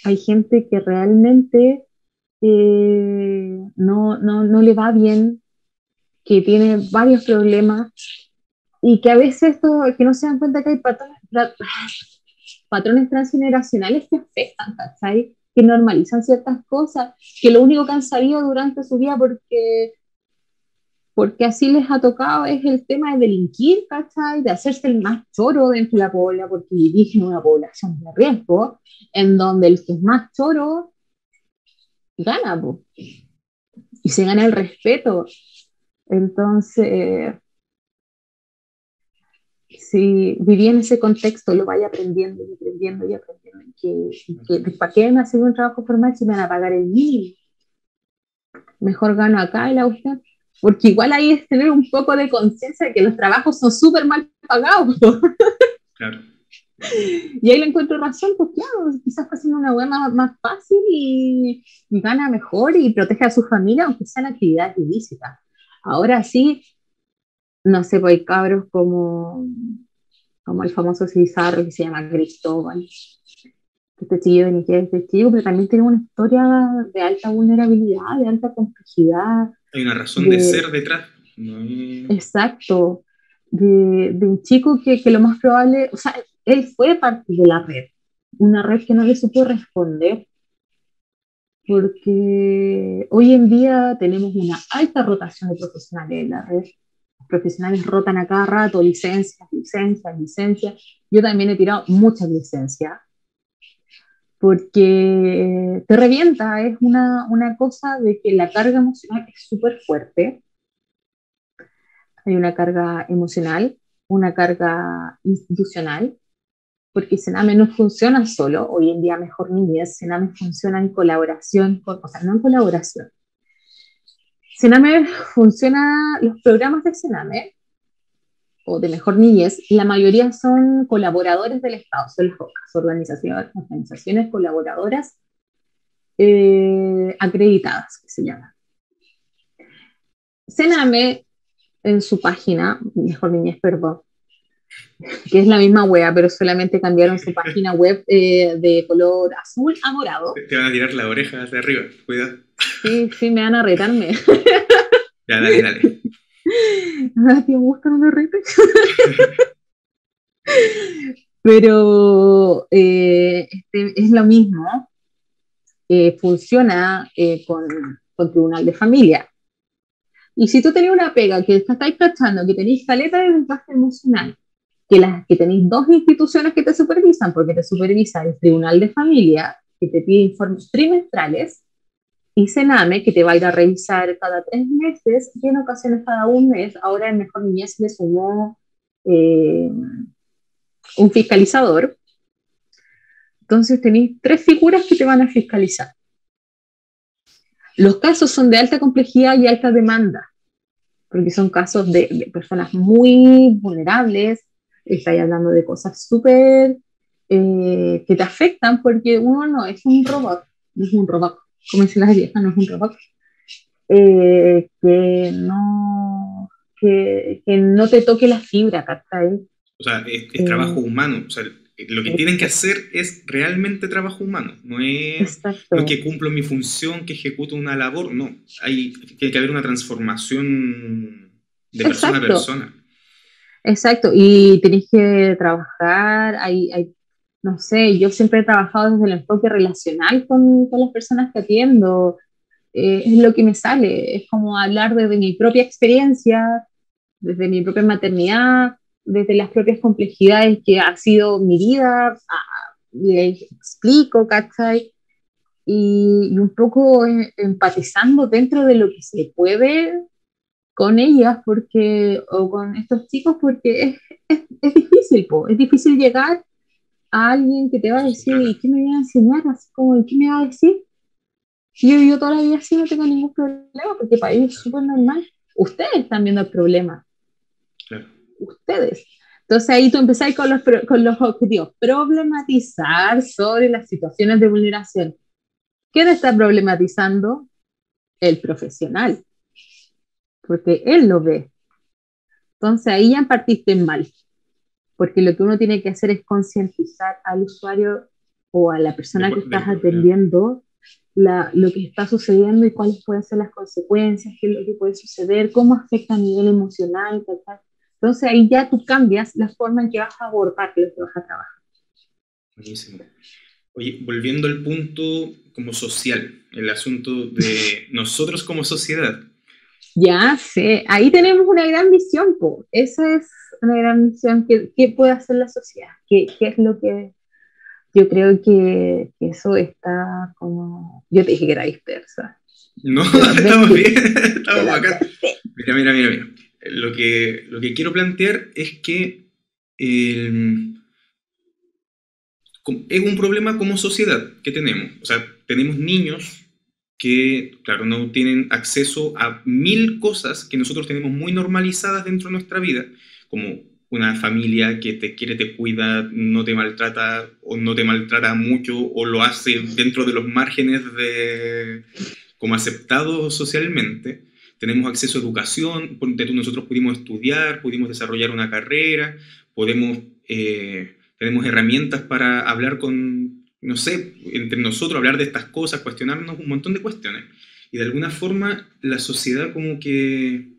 B: Hay gente que realmente eh, no, no, no le va bien, que tiene varios problemas y que a veces esto, que no se dan cuenta que hay patrones, patrones transgeneracionales que afectan, ¿cachai? Que normalizan ciertas cosas, que lo único que han salido durante su vida porque, porque así les ha tocado es el tema de delinquir, ¿cachai? De hacerse el más choro dentro de la población, porque vivís en una población de riesgo, en donde el que es más choro gana, y se gana el respeto. Entonces, si vivía en ese contexto, lo vaya aprendiendo y aprendiendo y aprendiendo. Que, que, ¿Para qué me hacer un trabajo formal si me van a pagar el mínimo? Mejor gano acá y la usted. Porque igual ahí es tener un poco de conciencia de que los trabajos son súper mal pagados. Claro. Y ahí le encuentro razón, pues claro, quizás está haciendo una web más, fácil y, gana mejor y protege a su familia, aunque sean actividades ilícitas. Ahora sí, no sé, pues hay cabros como, como el famoso Cizarro que se llama Cristóbal. Este chico de Nigeria, este chico, pero también tiene una historia de alta vulnerabilidad, de alta complejidad.
A: Hay una razón de, ser detrás.
B: Exacto. De, de, un chico que, que lo más probable, o sea, él fue parte de la red, una red que no le supo responder, porque hoy en día tenemos una alta rotación de profesionales en la red. Profesionales rotan a cada rato, licencias, licencias, licencias. Yo también he tirado muchas licencias, porque te revienta, es una, una cosa de que la carga emocional es súper fuerte. Hay una carga emocional, una carga institucional, porque Sename no funciona solo, hoy en día Mejor Niñez, Sename funciona en colaboración, o sea, no en colaboración. Sename funciona, los programas de Sename o de Mejor Niñez, la mayoría son colaboradores del Estado, son las organizaciones, organizaciones colaboradoras eh, acreditadas, que se llaman. Sename, en su página, Mejor Niñez, perdón, que es la misma web, pero solamente cambiaron su [laughs] página web eh, de color azul a morado.
A: Te van a tirar la oreja hacia arriba, cuidado.
B: Sí, sí, me van a retarme.
A: Ya, dale, dale. [laughs]
B: Ah, ¿Te gusta no me rete? pero eh, este, es lo mismo. Eh, funciona con, con Tribunal de Familia. Y si tú tenías una pega que estáis cachando, que tenéis caleta de desgaste emocional, que, las, que tenéis dos instituciones que te supervisan, porque te supervisa el Tribunal de Familia, que te pide informes trimestrales, y Sename, que te va a ir a revisar cada tres meses, y en ocasiones cada un mes. Ahora en Mejor Niñez le sumó eh, un fiscalizador. Entonces tenéis tres figuras que te van a fiscalizar. Los casos son de alta complejidad y alta demanda, porque son casos de, personas muy vulnerables, estáis hablando de cosas súper eh, que te afectan porque uno no es un robot, no es un robot, como dicen las viejas, no es un robot, eh, que, no, que, que, no te toque la fibra, ¿cachai?
A: O sea, es, trabajo eh, humano, o sea, lo que tienen que hacer es realmente trabajo humano, no es no que cumplo mi función, que ejecuto una labor, no, hay tiene que haber una transformación de persona a persona.
B: Exacto, y tenéis que trabajar, hay, hay, no sé, yo siempre he trabajado desde el enfoque relacional con, con las personas que atiendo, eh, es lo que me sale, es como hablar desde mi propia experiencia, desde mi propia maternidad, desde las propias complejidades que ha sido mi vida, ah, les explico, ¿cachai? Y, y un poco eh, empatizando dentro de lo que se puede con ellas porque, o con estos chicos porque es, es, es difícil, po. es difícil llegar a alguien que te va a decir, ¿y qué me va a enseñar? Así como, ¿y qué me va a decir? Yo vivo toda la vida así, no tengo ningún problema, porque para ellos es súper normal. Ustedes están viendo el problema. Ustedes. Entonces ahí tú empezás con los, con los objetivos. Problematizar sobre las situaciones de vulneración. ¿Quién está problematizando? El profesional porque él lo ve. Entonces ahí ya partiste mal, porque lo que uno tiene que hacer es concientizar al usuario o a la persona que estás atendiendo la, lo que está sucediendo y cuáles pueden ser las consecuencias, qué es lo que puede suceder, cómo afecta a nivel emocional, tal, Entonces ahí ya tú cambias la forma en que vas a abordar lo que vas a trabajar.
A: Buenísimo. Oye, volviendo al punto como social, el asunto de nosotros como sociedad,
B: ya sé, ahí tenemos una gran visión, po. esa es una gran visión. ¿Qué, puede hacer la sociedad? ¿Qué, ¿Qué, es lo que yo creo que, eso está como... Yo te dije que era dispersa.
A: No, [laughs] estamos bien, estamos acá. Mira, mira, mira, mira. Lo que, lo que quiero plantear es que el, es un problema como sociedad que tenemos. O sea, tenemos niños que, claro, no tienen acceso a mil cosas que nosotros tenemos muy normalizadas dentro de nuestra vida, como una familia que te quiere, te cuida, no te maltrata o no te maltrata mucho o lo hace dentro de los márgenes de como aceptado socialmente. Tenemos acceso a educación, nosotros pudimos estudiar, pudimos desarrollar una carrera, podemos eh, tenemos herramientas para hablar con, no sé, entre nosotros, hablar de estas cosas, cuestionarnos un montón de cuestiones. Y de alguna forma la sociedad como que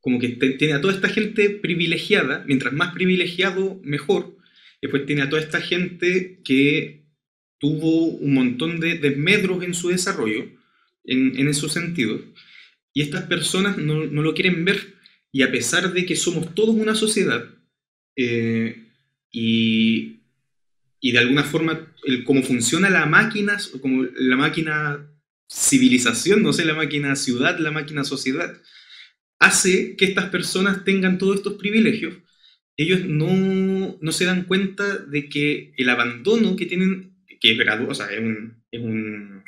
A: como que tiene a toda esta gente privilegiada, mientras más privilegiado, mejor. Después tiene a toda esta gente que tuvo un montón de desmedros en su desarrollo, en, en esos sentidos. Y estas personas no, no, lo quieren ver. Y a pesar de que somos todos una sociedad, eh, y, y, de alguna forma el, cómo funciona la máquina, como la máquina civilización, no sé, la máquina ciudad, la máquina sociedad, hace que estas personas tengan todos estos privilegios. Ellos no, no se dan cuenta de que el abandono que tienen, que es o sea, es un, es un,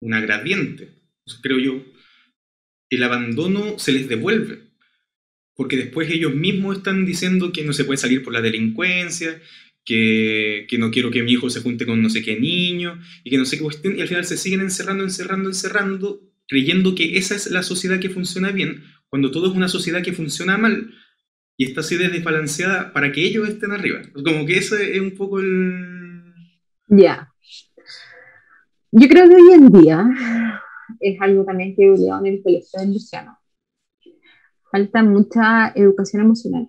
A: una gradiente, creo yo, el abandono se les devuelve porque después ellos mismos están diciendo que no se puede salir por la delincuencia, que, que, no quiero que mi hijo se junte con no sé qué niño, y que no sé qué cuestión, y al final se siguen encerrando, encerrando, encerrando, creyendo que esa es la sociedad que funciona bien, cuando todo es una sociedad que funciona mal, y está así desbalanceada para que ellos estén arriba. Como que eso es un poco el...
B: Ya. Yo creo que hoy en día es algo también que he en el colegio de Luciano falta mucha educación emocional.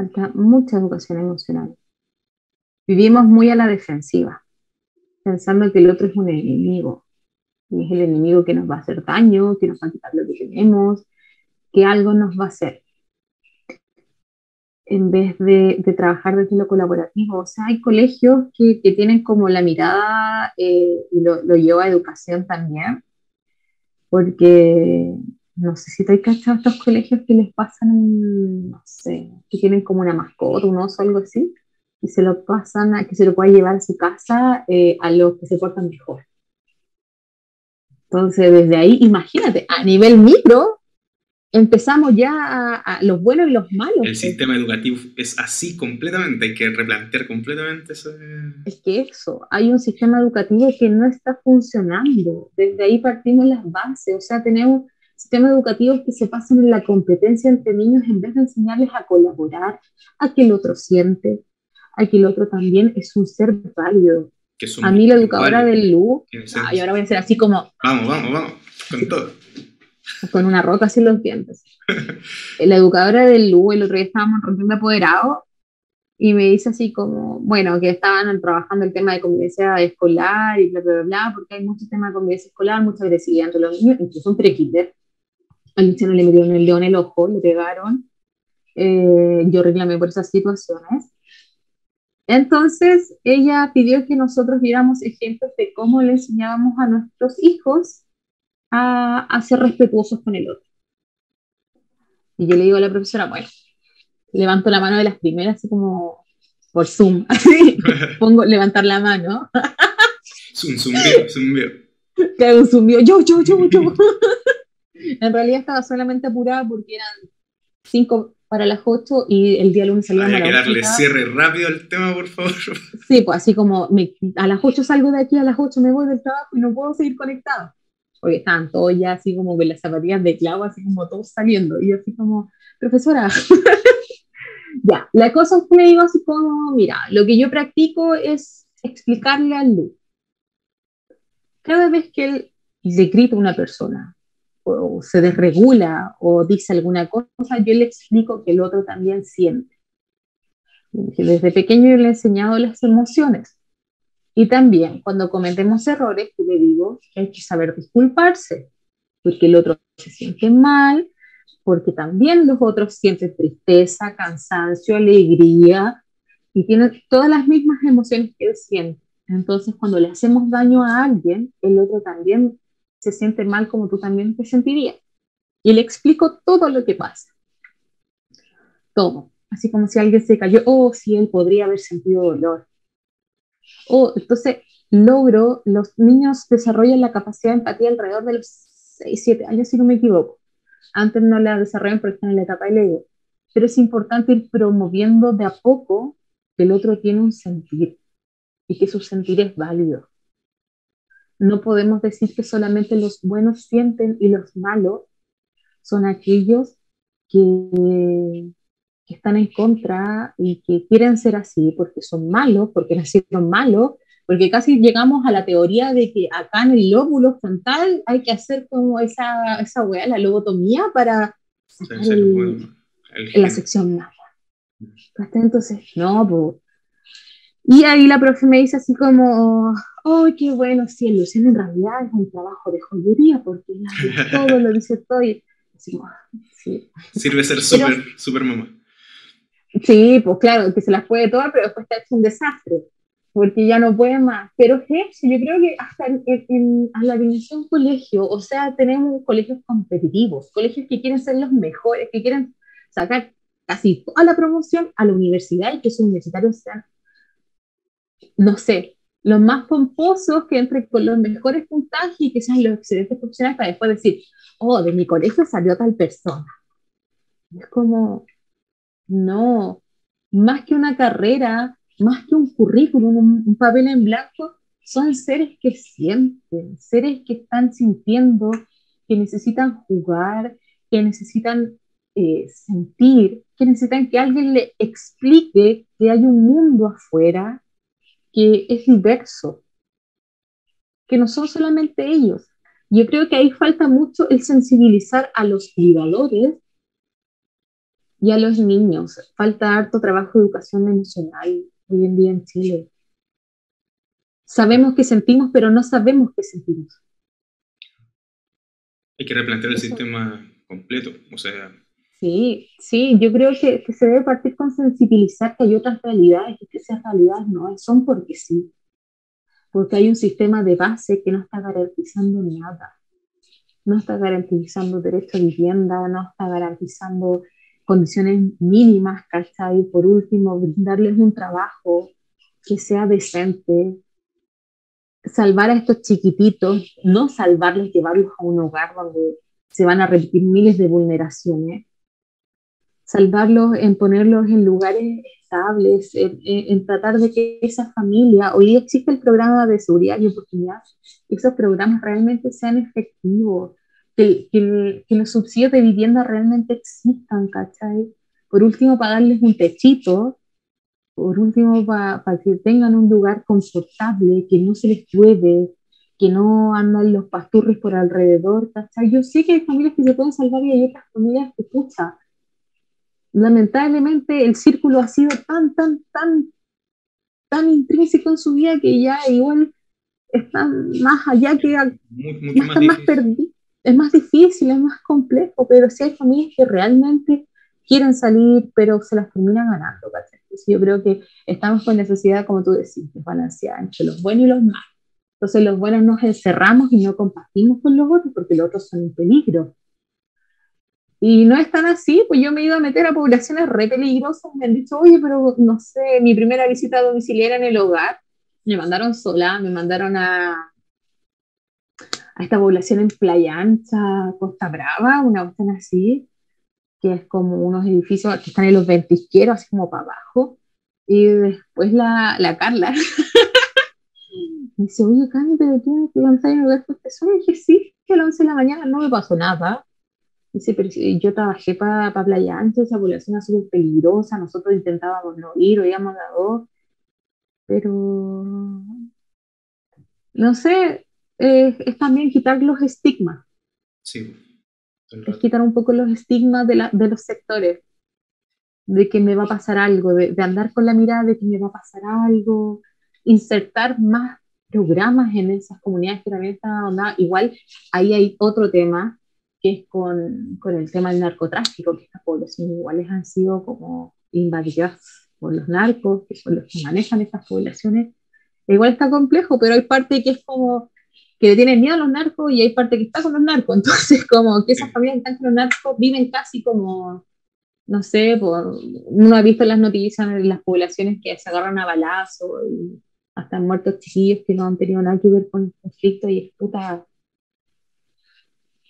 B: Falta mucha educación emocional. Vivimos muy a la defensiva, pensando que el otro es un enemigo, y es el enemigo que nos va a hacer daño, que nos va a quitar lo que tenemos, que algo nos va a hacer. En vez de, trabajar desde lo colaborativo, o sea, hay colegios que, tienen como la mirada, eh, y lo, lo lleva a educación también, porque no sé si te hay cachado estos colegios que les pasan un, no sé, que tienen como una mascota, un oso, algo así, y se lo pasan a que se lo pueda llevar a su casa eh, a los que se portan mejor. Entonces, desde ahí, imagínate, a nivel micro, empezamos ya a, los buenos y los malos.
A: El sistema educativo es así completamente, hay que replantear completamente eso.
B: Es que eso, hay un sistema educativo que no está funcionando. Desde ahí partimos las bases, o sea, tenemos sistemas educativos que se pasan en la competencia entre niños en vez de enseñarles a colaborar, a que el otro siente, a que el otro también es un ser válido. A mí la educadora del LU, y ahora voy a hacer así como...
A: Vamos, vamos, vamos, con todo.
B: Con una rota así en los dientes. [laughs] la educadora del LU, el otro día estábamos rompiendo apoderado y me dice así como, bueno, que estaban trabajando el tema de convivencia escolar y bla, bla, bla, porque hay muchos temas de convivencia escolar, mucha agresividad entre los niños, incluso un pre-kinder, a Luciano le metieron el león en el ojo, le pegaron. Eh, yo reclamé por esas situaciones. Entonces, ella pidió que nosotros viéramos ejemplos de cómo le enseñábamos a nuestros hijos a, a ser respetuosos con el otro. Y yo le digo a la profesora, bueno, levanto la mano de las primeras, así como por Zoom, [laughs] así, pongo levantar la mano.
A: Zoom, zumbió, zumbió. [laughs]
B: Claro, zumbió, yo, yo, yo, yo. [laughs] En realidad estaba solamente apurada porque eran cinco para las ocho y el día lunes salía
A: Había que darle cierre rápido al tema, por favor. [laughs]
B: Sí, pues así como a las ocho salgo de aquí, a las ocho me voy del trabajo y no puedo seguir conectado. Porque estaban todos ya así como con las zapatillas de clavo, así como todos saliendo. Y yo así como, profesora. [laughs] ya, la cosa es que me digo así como, mira, lo que yo practico es explicarle al Lu. Cada vez que él le grita a una persona, o se desregula o dice alguna cosa, yo le explico que el otro también siente. Desde pequeño yo le he enseñado las emociones. Y también cuando cometemos errores, yo le digo que hay que saber disculparse, porque el otro se siente mal, porque también los otros sienten tristeza, cansancio, alegría, y tienen todas las mismas emociones que él siente. Entonces, cuando le hacemos daño a alguien, el otro también se siente mal como tú también te sentirías. Y le explico todo lo que pasa. Todo. Así como si alguien se cayó, oh, si él podría haber sentido dolor. Oh, entonces logro, los niños desarrollan la capacidad de empatía alrededor de los 6, 7 años, si no me equivoco. Antes no la desarrollan porque están en la etapa del ego. Pero es importante ir promoviendo de a poco que el otro tiene un sentir y que su sentir es válido. No podemos decir que solamente los buenos sienten y los malos son aquellos que, que están en contra y que quieren ser así porque son malos, porque nacieron malos, porque casi llegamos a la teoría de que acá en el lóbulo frontal hay que hacer como esa, esa weá, la lobotomía para sacar el, la sección mala. Entonces, no. Y ahí la profe me dice así como, oh, qué bueno, sí, el Luciano en realidad es un trabajo de joyería porque [laughs] todo lo dice todo y
A: sí. Sirve ser súper, súper mamá.
B: Sí, pues claro, que se las puede tomar, pero después está hecho un desastre, porque ya no puede más. Pero es yo creo que hasta en, a la dimensión colegio, o sea, tenemos colegios competitivos, colegios que quieren ser los mejores, que quieren sacar casi toda la promoción a la universidad y que sus universitarios sean, no sé, los más pomposos, que entren con los mejores puntajes y que sean los excelentes profesionales para después decir, oh, de mi colegio salió tal persona. Es como, no, más que una carrera, más que un currículum, un, papel en blanco, son seres que sienten, seres que están sintiendo, que necesitan jugar, que necesitan eh, sentir, que necesitan que alguien le explique que hay un mundo afuera que es diverso, que no son solamente ellos. Yo creo que ahí falta mucho el sensibilizar a los cuidadores y a los niños. Falta harto trabajo de educación emocional hoy en día en Chile. Sabemos que sentimos, pero no sabemos qué sentimos.
A: Hay que replantear el sistema completo, o sea...
B: Sí, sí, yo creo que, se debe partir con sensibilizar que hay otras realidades y que esas realidades no son porque sí, porque hay un sistema de base que no está garantizando nada, no está garantizando derecho a vivienda, no está garantizando condiciones mínimas, ¿cachai? Por último, brindarles un trabajo que sea decente, salvar a estos chiquititos, no salvarles, llevarlos a un hogar donde se van a repetir miles de vulneraciones, salvarlos en ponerlos en lugares estables, en, tratar de que esa familia, hoy existe el programa de seguridad y oportunidad, esos programas realmente sean efectivos, que, que, los subsidios de vivienda realmente existan, ¿cachai? Por último, para darles un techito, por último, para, para que tengan un lugar confortable, que no se les llueve, que no andan los pasturres por alrededor, ¿cachai? Yo sé que hay familias que se pueden salvar y hay otras familias que, pucha, lamentablemente el círculo ha sido tan, tan, tan, tan intrínseco en su vida que ya igual está más allá que más, más perdido. Es más difícil, es más complejo, pero sí hay familias que realmente quieren salir, pero se las terminan ganando. yo creo que estamos con necesidad, como tú decís, de balancear entre los buenos y los malos. Entonces los buenos nos encerramos y no compartimos con los otros porque los otros son un peligro. Y no es tan así, pues yo me he ido a meter a poblaciones re peligrosas, me han dicho, oye, pero no sé, mi primera visita domiciliaria en el hogar, me mandaron sola, me mandaron a, a esta población en Playa Ancha, Costa Brava, una cuestión así, que es como unos edificios que están en los ventisqueros, así como para abajo. Y después la, la Carla [laughs] me dice, oye, Carmen, pero tú te a en un lugar Y dije, sí, que a las 11 de la mañana no me pasó nada. Dice, pero yo trabajé para Playa Ancha, esa población es súper peligrosa, nosotros intentábamos no ir, oíamos la voz, pero no sé, es también quitar los estigmas.
A: Sí.
B: Es quitar un poco los estigmas de, la, de, los sectores, de que me va a pasar algo, de, de, andar con la mirada de que me va a pasar algo, insertar más programas en esas comunidades que también están Igual ahí hay otro tema que es con, con, el tema del narcotráfico, que estas poblaciones iguales han sido como invadidas por los narcos, que son los que manejan estas poblaciones. Igual está complejo, pero hay parte que es como, que le tienen miedo a los narcos y hay parte que está con los narcos. [laughs] Entonces, como que esas familias que están con los narcos viven casi como, no sé, por, uno ha visto en las noticias en las poblaciones que se agarran a balazo y hasta han muerto chiquillos que no han tenido nada que ver con el conflicto y es puta.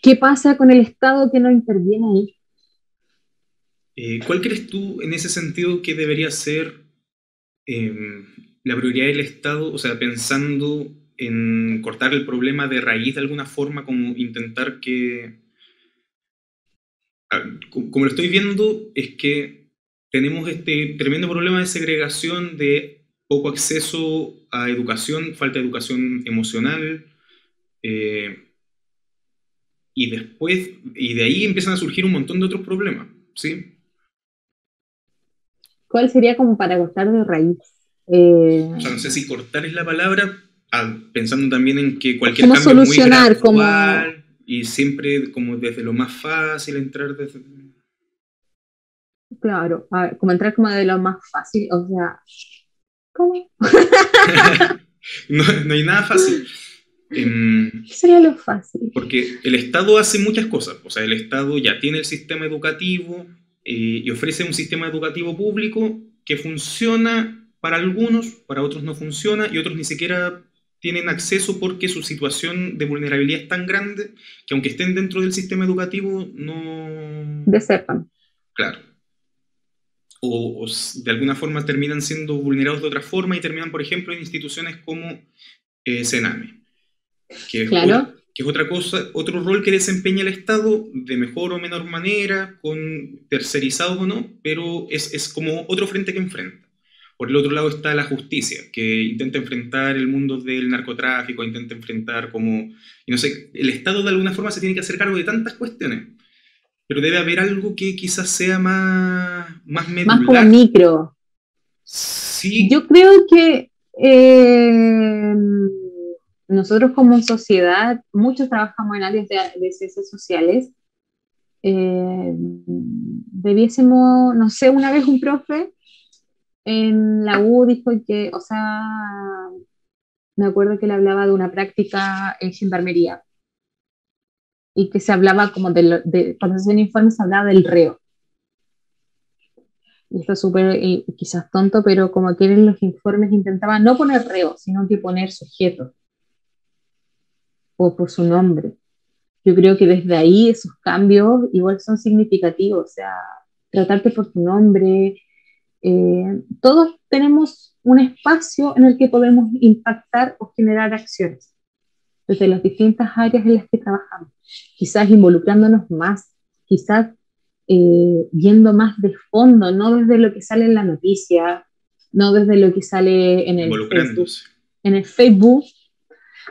B: ¿Qué pasa con el Estado que no interviene ahí?
A: Eh, ¿Cuál crees tú en ese sentido que debería ser em, la prioridad del Estado? O sea, pensando en cortar el problema de raíz de alguna forma, como intentar que... Como lo estoy viendo, es que tenemos este tremendo problema de segregación, de poco acceso a educación, falta de educación emocional, eh, y después, y de ahí empiezan a surgir un montón de otros problemas, ¿sí?
B: ¿Cuál sería como para cortar de raíz? Eh,
A: o sea, no sé si cortar es la palabra, ah, pensando también en que cualquier
B: ¿Cómo
A: cambio
B: solucionar,
A: es muy gradual y siempre como desde lo más fácil entrar desde...
B: Claro, a ver, como entrar como de lo más fácil, o sea, ¿cómo? [laughs]
A: no, no, hay nada fácil.
B: ¿Qué sería lo fácil?
A: Porque el Estado hace muchas cosas, o sea, el Estado ya tiene el sistema educativo, eh, y ofrece un sistema educativo público que funciona para algunos, para otros no funciona y otros ni siquiera tienen acceso porque su situación de vulnerabilidad es tan grande que aunque estén dentro del sistema educativo no...
B: Desertan.
A: Claro. O, de alguna forma terminan siendo vulnerados de otra forma y terminan, por ejemplo, en instituciones como eh, Sename. Que
B: claro
A: que es otra cosa, otro rol que desempeña el Estado de mejor o menor manera, con tercerizados o no, pero es, es como otro frente que enfrenta. Por el otro lado está la justicia, que intenta enfrentar el mundo del narcotráfico, intenta enfrentar como, y no sé, el Estado de alguna forma se tiene que hacer cargo de tantas cuestiones, pero debe haber algo que quizás sea más más
B: Más como micro.
A: Sí.
B: Yo creo que eh, nosotros como sociedad, muchos trabajamos en áreas de, ciencias sociales, eh, debiésemos, no sé, una vez un profe en la U dijo que, o sea, me acuerdo que le hablaba de una práctica en gendarmería y que se hablaba como de, de cuando se hacían informes se hablaba del reo. Y esto es súper quizás tonto, pero como que en los informes intentaban no poner reo, sino que poner sujeto o por su nombre. Yo creo que desde ahí esos cambios igual son significativos, o sea, tratarte por tu nombre. Eh, todos tenemos un espacio en el que podemos impactar o generar acciones desde las distintas áreas en las que trabajamos, quizás involucrándonos más, quizás eh, yendo más de fondo, no desde lo que sale en la noticia, no desde lo que sale en el Facebook, en el Facebook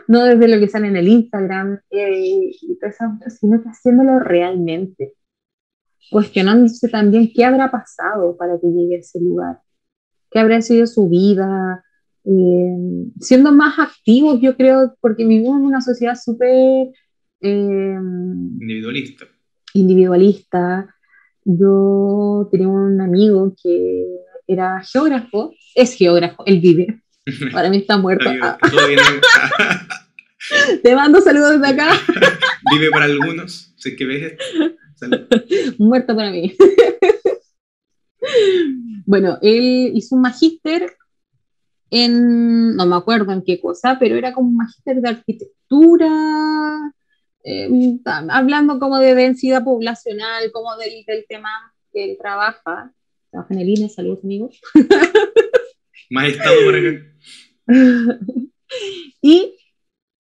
B: no desde lo que sale en el Instagram eh, y todo eso, sino que haciéndolo realmente. Cuestionándose también qué habrá pasado para que llegue a ese lugar, qué habrá sido su vida, eh, siendo más activos, yo creo, porque vivimos en una sociedad súper...
A: Eh, individualista.
B: Individualista. Yo tenía un amigo que era geógrafo, es geógrafo, él vive, [laughs] para mí está muerto. [laughs] Te mando saludos desde acá. [laughs]
A: Vive para algunos, sé que ves.
B: Muerto para mí. bueno, él hizo un magíster en, no me acuerdo en qué cosa, pero era como un magíster de arquitectura, em, hablando como de densidad poblacional, como del, del tema que él trabaja. Trabaja en el INE, saludos amigos.
A: Más estado por acá. [laughs]
B: y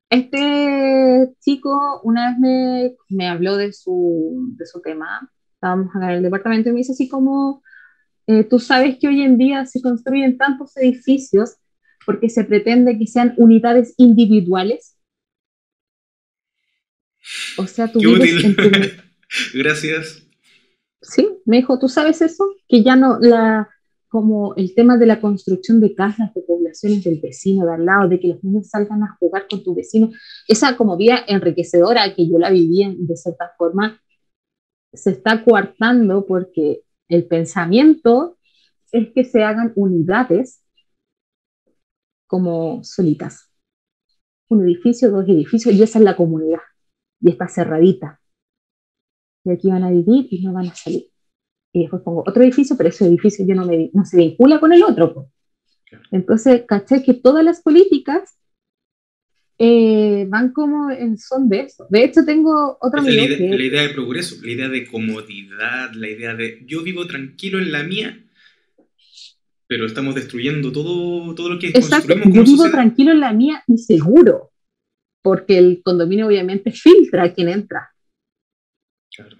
B: este chico una vez me, me habló de su, de su, tema, estábamos acá en el departamento y me dice así como, eh, tú sabes que hoy en día se construyen tantos edificios porque se pretende que sean unidades individuales. O sea, tú vives en [laughs]
A: Gracias.
B: Sí, me dijo, ¿tú sabes eso? Que ya no, la, como el tema de la construcción de casas, de poblaciones del vecino de al lado, de que los niños salgan a jugar con tu vecino, esa como vida enriquecedora que yo la viví de cierta forma, se está coartando porque el pensamiento es que se hagan unidades como solitas. un edificio, dos edificios, y esa es la comunidad, y está cerradita. Y aquí van a vivir y no van a salir. Y después pongo otro edificio, pero ese edificio yo no, me, no se vincula con el otro. Entonces, caché que todas las políticas eh, van como en son de eso. De hecho, tengo otra
A: la, idea, la idea de progreso, la idea de comodidad, la idea de yo vivo tranquilo en la mía, pero estamos destruyendo todo, todo lo que
B: Exacto. Yo vivo tranquilo en la mía y seguro, porque el condominio obviamente filtra a quien entra. Claro.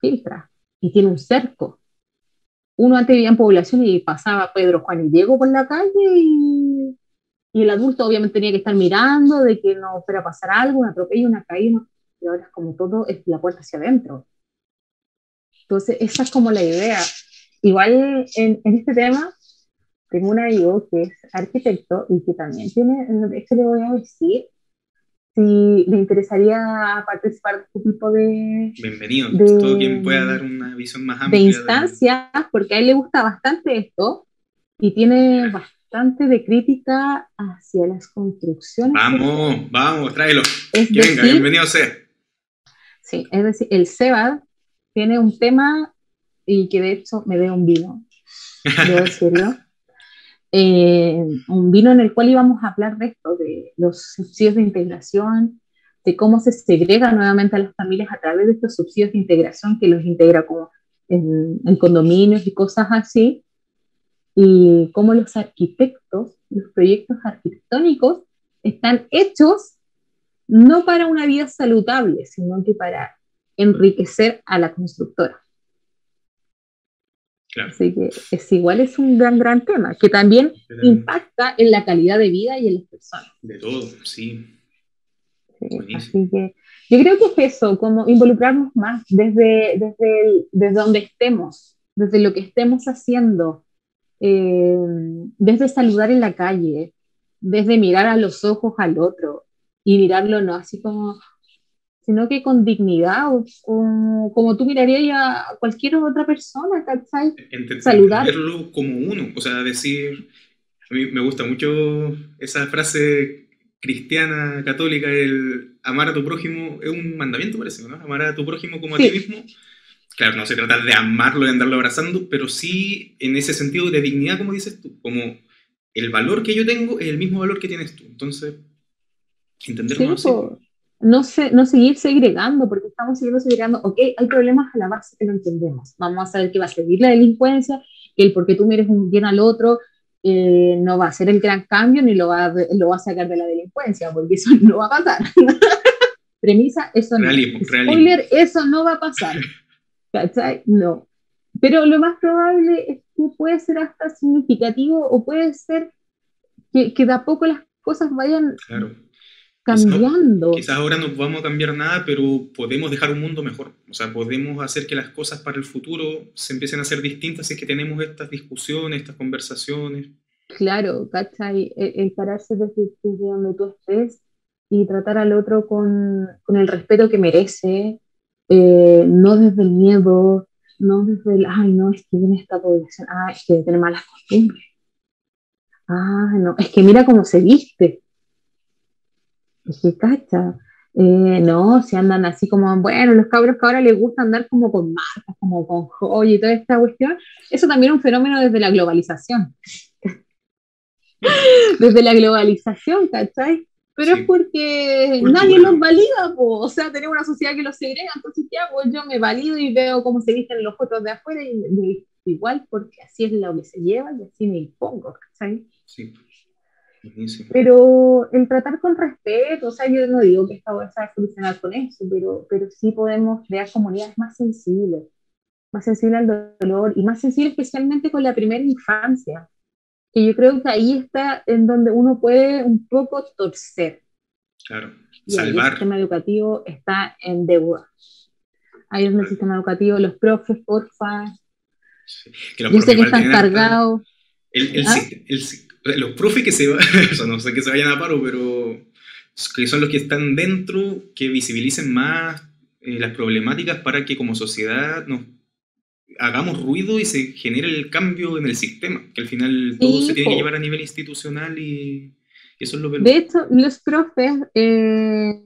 B: Filtra. Y tiene un cerco. Uno antes vivía en población y pasaba Pedro, Juan y Diego por la calle y y el adulto obviamente tenía que estar mirando de que no fuera a pasar algo, un atropello, una caída, y ahora es como todo es la puerta hacia adentro. Entonces, esa es como la idea. Igual en, en este tema, tengo un amigo que es arquitecto y que también tiene, esto le voy a decir, si le interesaría participar de este tipo de...
A: Bienvenido, todo quien pueda dar una visión más amplia.
B: De instancias, porque a él le gusta bastante esto y tiene bastante de crítica hacia las construcciones.
A: Vamos, vamos, tráelo. que venga, bienvenido sea.
B: Sí, es decir, el SEBAD tiene un tema y que de hecho me dé un vino, debo decirlo. [laughs] Eh, un vino en el cual íbamos a hablar de esto, de los subsidios de integración, de cómo se segrega nuevamente a las familias a través de estos subsidios de integración que los integra como en, en condominios y cosas así, y cómo los arquitectos, los proyectos arquitectónicos están hechos no para una vida saludable, sino que para enriquecer a la constructora. Así que es igual, es un gran, gran tema, que también impacta en la calidad de vida y en las personas.
A: De todo, sí.
B: así que yo creo que es eso, como involucrarnos más desde, desde, desde donde estemos, desde lo que estemos haciendo, eh, desde saludar en la calle, desde mirar a los ojos al otro y mirarlo no así como, sino que con dignidad, o, como tú mirarías a cualquier otra persona, ¿cachai?
A: Saludar. Verlo como uno, o sea, decir, a mí me gusta mucho esa frase cristiana, católica, el amar a tu prójimo es un mandamiento, parece, ¿no? Amar a tu prójimo como a ti mismo claro, no se trata de amarlo y andarlo abrazando, pero sí en ese sentido de dignidad, como dices tú, como el valor que yo tengo es el mismo valor que tienes tú. Entonces, entenderlo así.
B: No, se, no seguir segregando, porque estamos siguiendo segregando, ok, hay problemas a la base que no entendemos. Vamos a saber que va a seguir la delincuencia, que el porque tú mires un bien al otro eh, no va a ser el gran cambio ni lo va, lo va a sacar de la delincuencia, porque eso no va a pasar. [laughs] Premisa, eso no. Spoiler, eso no va a pasar. [laughs] ¿cachai? No. Pero lo más probable es que puede ser hasta significativo o puede ser que, que de a poco las cosas vayan cambiando.
A: Quizás, ahora no vamos a cambiar nada, pero podemos dejar un mundo mejor. O sea, podemos hacer que las cosas para el futuro se empiecen a ser distintas si es que tenemos estas discusiones, estas conversaciones.
B: Claro, ¿cachai? El, pararse desde, donde tú estés y tratar al otro con, con el respeto que merece, eh, no desde el miedo, no desde el, ay, no, es que viene esta población, ay, es que tiene malas costumbres. Ah, no, es que mira cómo se viste. Que cacha. Eh, no, se andan así como, bueno, los cabros que ahora les gusta andar como con marcas, como con joy y toda esta cuestión. Eso también es un fenómeno desde la globalización. [laughs] desde la globalización, ¿cachai? pero es porque nadie los valida, o sea, tenemos una sociedad que los segrega, entonces ¿qué hago? Yo me valido y veo cómo se visten los otros de afuera y me igual porque así es lo que se lleva y así me impongo, ¿sabes? Sí. Pero el tratar con respeto, o sea, yo no digo que esta bolsa a solucionar con eso, pero, pero sí podemos crear comunidades más sensibles, más sensibles al dolor y más sensibles especialmente con la primera infancia que yo creo que ahí está en donde uno puede un poco torcer.
A: Claro, salvar.
B: el sistema educativo está en deuda. Ahí es el sistema educativo, los profes, porfa. yo sé que están cargados.
A: ¿Ah? Los profes que se van, [laughs] no sé que se vayan a paro, pero que son los que están dentro, que visibilicen más eh, las problemáticas para que como sociedad nos hagamos ruido y se genere el cambio en el sistema, que al final todo se tiene que llevar a nivel institucional y, Eso es lo peor.
B: De hecho, los profes, eh,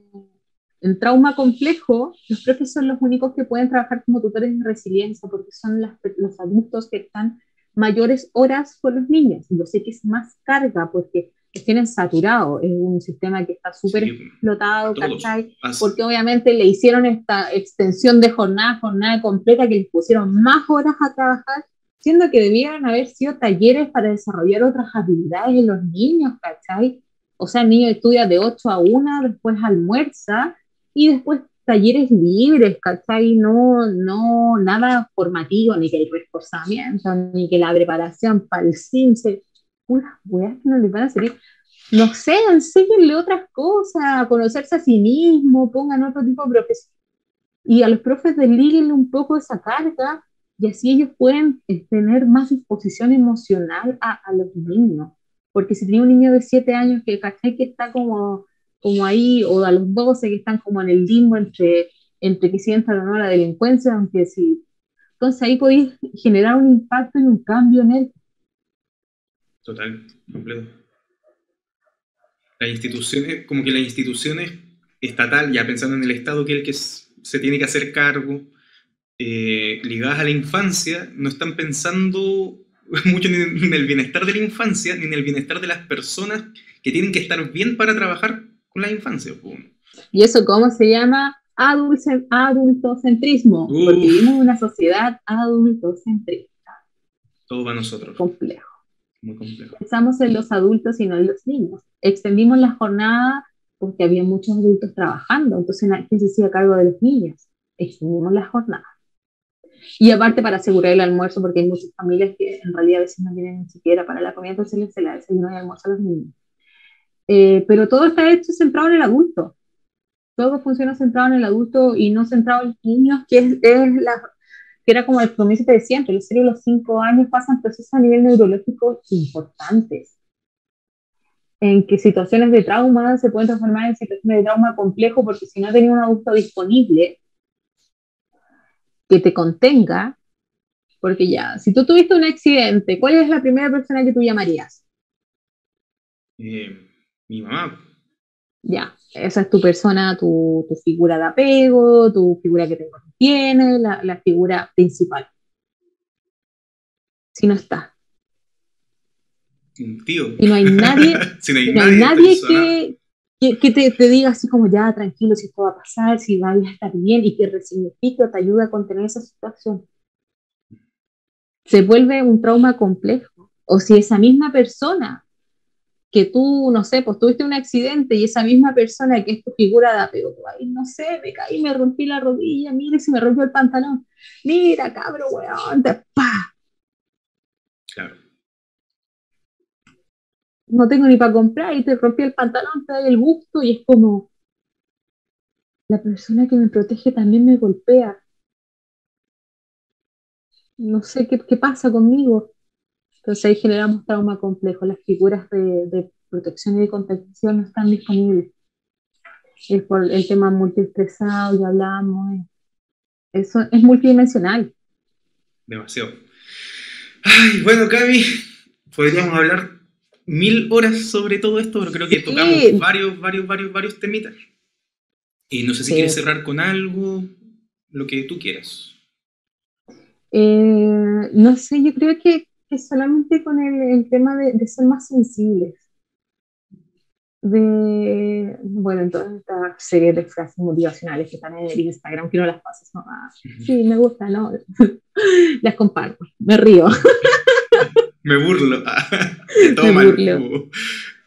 B: en trauma complejo, los profes son los únicos que pueden trabajar como tutores de resiliencia porque son las- los adultos que están mayores horas con los niños. Yo sé que es más carga porque los tienen saturados. Es un sistema que está súper
A: Sí,
B: explotado. ¿cachai? Porque obviamente le hicieron esta extensión de jornada, jornada completa, que les pusieron más horas a trabajar, siendo que debieran haber sido talleres para desarrollar otras habilidades en los niños, ¿cachai? O sea, el niño estudia de 8 a 1, después almuerza y después talleres libres, ¿cachai? No, no, nada formativo, ni que el reforzamiento, ni que la preparación para el CINCE, puras weas que no les van a servir. No sé, enséñenle otras cosas, conocerse a sí mismo, pongan otro tipo de profesión. Y a los profes deslíguenle un poco esa carga y así ellos pueden eh, tener más disposición emocional a, a los niños. Porque si tiene un niño de 7 años que, ¿cachai? que está como, como ahí, o a los 12 que están como en el limbo entre, entre que si entran o no la delincuencia, aunque sí. Entonces ahí podéis generar un impacto y un cambio en él.
A: Total, completo. Las instituciones, como que las instituciones estatal, ya pensando en el Estado, que es el que se tiene que hacer cargo, eh, ligadas a la infancia, no están pensando [laughs] mucho ni en el bienestar de la infancia, ni en el bienestar de las personas que tienen que estar bien para trabajar con la infancia.
B: ¿Y eso cómo se llama? Adulce- adultocentrismo.
A: Uf.
B: Porque vivimos en una sociedad adultocentrista,
A: Todo para nosotros,
B: complejo.
A: muy complejo.
B: Pensamos en los adultos y no en los niños. Extendimos la jornada porque había muchos adultos trabajando, entonces ¿quién se hacía cargo de los niños? Extendimos la jornada. Y aparte para asegurar el almuerzo, porque hay muchas familias que en realidad a veces no tienen ni siquiera para la comida, entonces les se la desayuno y almuerzo a los niños. Eh, pero todo está hecho centrado en el adulto. Todo funciona centrado en el adulto y no centrado en los niños, que es, es la, que era como el promedio de siempre. Los de los cinco años pasan procesos a nivel neurológico importantes. En que situaciones de trauma se pueden transformar en situaciones de trauma complejo porque si no tenía un adulto disponible que te contenga, porque ya, si tú tuviste un accidente, ¿cuál es la primera persona que tú llamarías?
A: Eh, mi mamá,
B: Ya, esa es tu persona, tu, tu figura de apego, tu figura que te contiene, la, la figura principal. Si no está,
A: tío.
B: y no hay nadie, [laughs]
A: si no hay
B: no hay
A: nadie,
B: nadie que, que, que te, te diga así como ya, tranquilo, si esto va a pasar, si va a estar bien, y que resignifique o te ayude a contener esa situación. Se vuelve un trauma complejo. O si esa misma persona que tú, no sé, pues tuviste un accidente y esa misma persona que es tu figura de apego, ay, no sé, me caí, me rompí la rodilla, mire, se me rompió el pantalón, mira, cabro, weón, te, pa,
A: Claro.
B: no tengo ni para comprar y te rompí el pantalón, te da el gusto y es como, la persona que me protege también me golpea. No sé qué, qué pasa conmigo. Entonces ahí generamos trauma complejo. Las figuras de, de protección y de contención no están disponibles. Es por el tema multiexpresado, ya hablamos. Eso es multidimensional.
A: Demasiado. Ay, bueno, Cami, podríamos hablar mil horas sobre todo esto, pero creo que
B: Sí.
A: tocamos varios, varios, varios, varios temitas. Y no sé si
B: Sí.
A: quieres cerrar con algo, lo que tú quieras.
B: Eh, no sé, yo creo que, que solamente con el, el tema de, de ser más sensibles. De, bueno, en todas estas series de frases motivacionales que están en el Instagram, que no las ¿no? Ah, sí, me gusta, ¿no? [laughs] Las comparto, me río. [laughs]
A: Me burlo. [laughs] Mal,
B: burlo.
A: como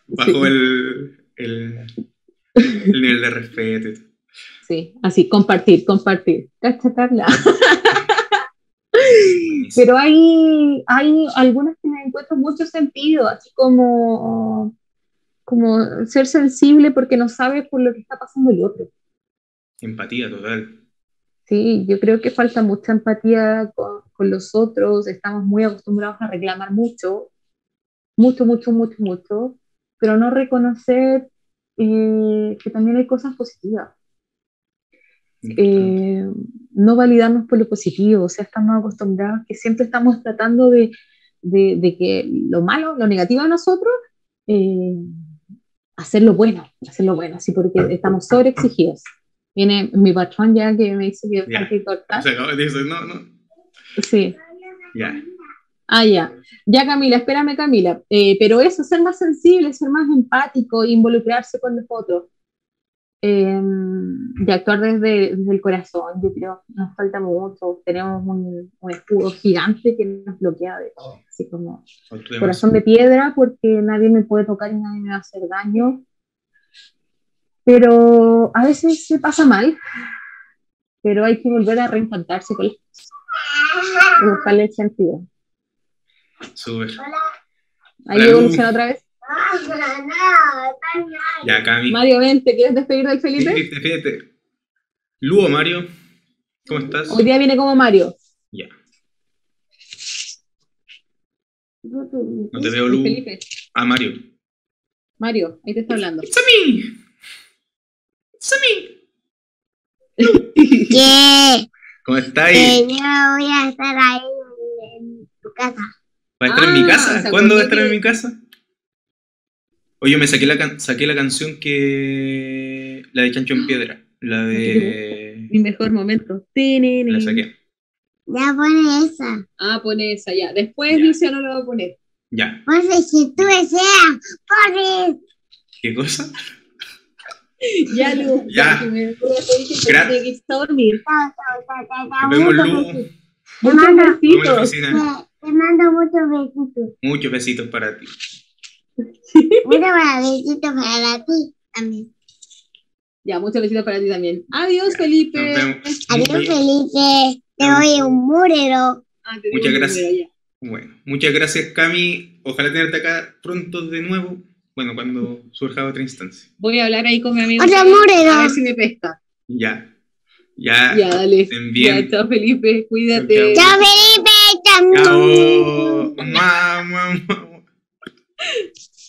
A: Bajo
B: Sí.
A: el, el, el nivel de respeto.
B: Sí, así, compartir, compartir. Cacha, Carla.
A: Buenísimo.
B: Pero hay, hay algunas que me encuentro mucho sentido, así como, como ser sensible porque no sabes por lo que está pasando el otro.
A: Empatía total.
B: Sí, yo creo que falta mucha empatía con, con los otros, estamos muy acostumbrados a reclamar mucho, mucho, mucho, mucho, mucho, pero no reconocer eh, que también hay cosas positivas. Eh, no validarnos por lo positivo, o sea, estamos acostumbrados que siempre estamos tratando de, de, de que lo malo, lo negativo de nosotros, eh, hacerlo bueno, hacerlo bueno, así porque estamos sobreexigidos. Viene mi patrón ya que me dice que hay que cortar.
A: Se acabó, dice, no, no.
B: Sí.
A: Ya.
B: Ah, ya. Ya, Camila, espérame, Camila. Eh, pero eso, ser más sensible, ser más empático, involucrarse con los otros. Eh, de actuar desde, desde el corazón, yo creo, nos falta mucho. Tenemos un, un escudo gigante que nos bloquea de todo. Así como corazón de piedra, porque nadie me puede tocar y nadie me va a hacer daño. Pero a veces se pasa mal, pero hay que volver a reencantarse con las cosas buscarle el sentido.
A: Súper.
B: Ahí. Luciano otra vez.
A: Ya, Cami.
B: Mario, ven, ¿te quieres despedir del Felipe?
A: Fíjate, fíjate. Luo, Mario, ¿cómo estás?
B: Hoy día viene como Mario.
A: Ya. No te veo,
B: El
A: Lu.
B: Felipe.
A: Ah, Mario.
B: Mario, ahí te está hablando.
A: It's a me. It's a me. [laughs]
C: Que,
A: ¿Cómo estás?
C: que yo voy a estar ahí en tu casa.
A: ¿Va a estar en mi
B: Ah,
A: casa?
B: ¿se
A: ¿Cuándo va a estar en mi casa? Oye, me saqué la, can- saqué la canción que... La de Chancho en Piedra. La de...
B: Mi mejor momento.
A: La saqué.
C: Ya pone esa.
B: Ah, pone esa ya. Después
A: Ya.
B: Luciano lo va a poner.
A: Ya.
C: Pone si tú deseas. Pone.
A: ¿Qué cosa?
B: Ya, Lu. [laughs]
A: Ya.
B: que me voy a pedir que
A: Gra-
B: te que irse a dormir.
A: Nos vemos,
C: Muchos
A: Lu.
C: besitos.
B: Muchos
A: la
B: besitos.
C: te mando muchos besitos.
A: Muchos besitos para ti.
C: Muchos besitos para ti también.
B: Ya, muchos besitos para ti también. Adiós, Felipe.
C: Adiós, Felipe. Te doy un murero.
B: Ah,
A: Muchas gracias. Bueno, muchas gracias, Cami. Ojalá tenerte acá pronto de nuevo. Bueno, cuando surja otra instancia.
B: Voy a hablar ahí con mi amigo. Felipe,
C: murero.
B: A ver si me pesca.
A: Ya. Ya.
B: Ya, dale.
A: estén bien.
B: Ya, chao, Felipe. Cuídate.
C: Chao, Felipe. Chao.
A: Mua.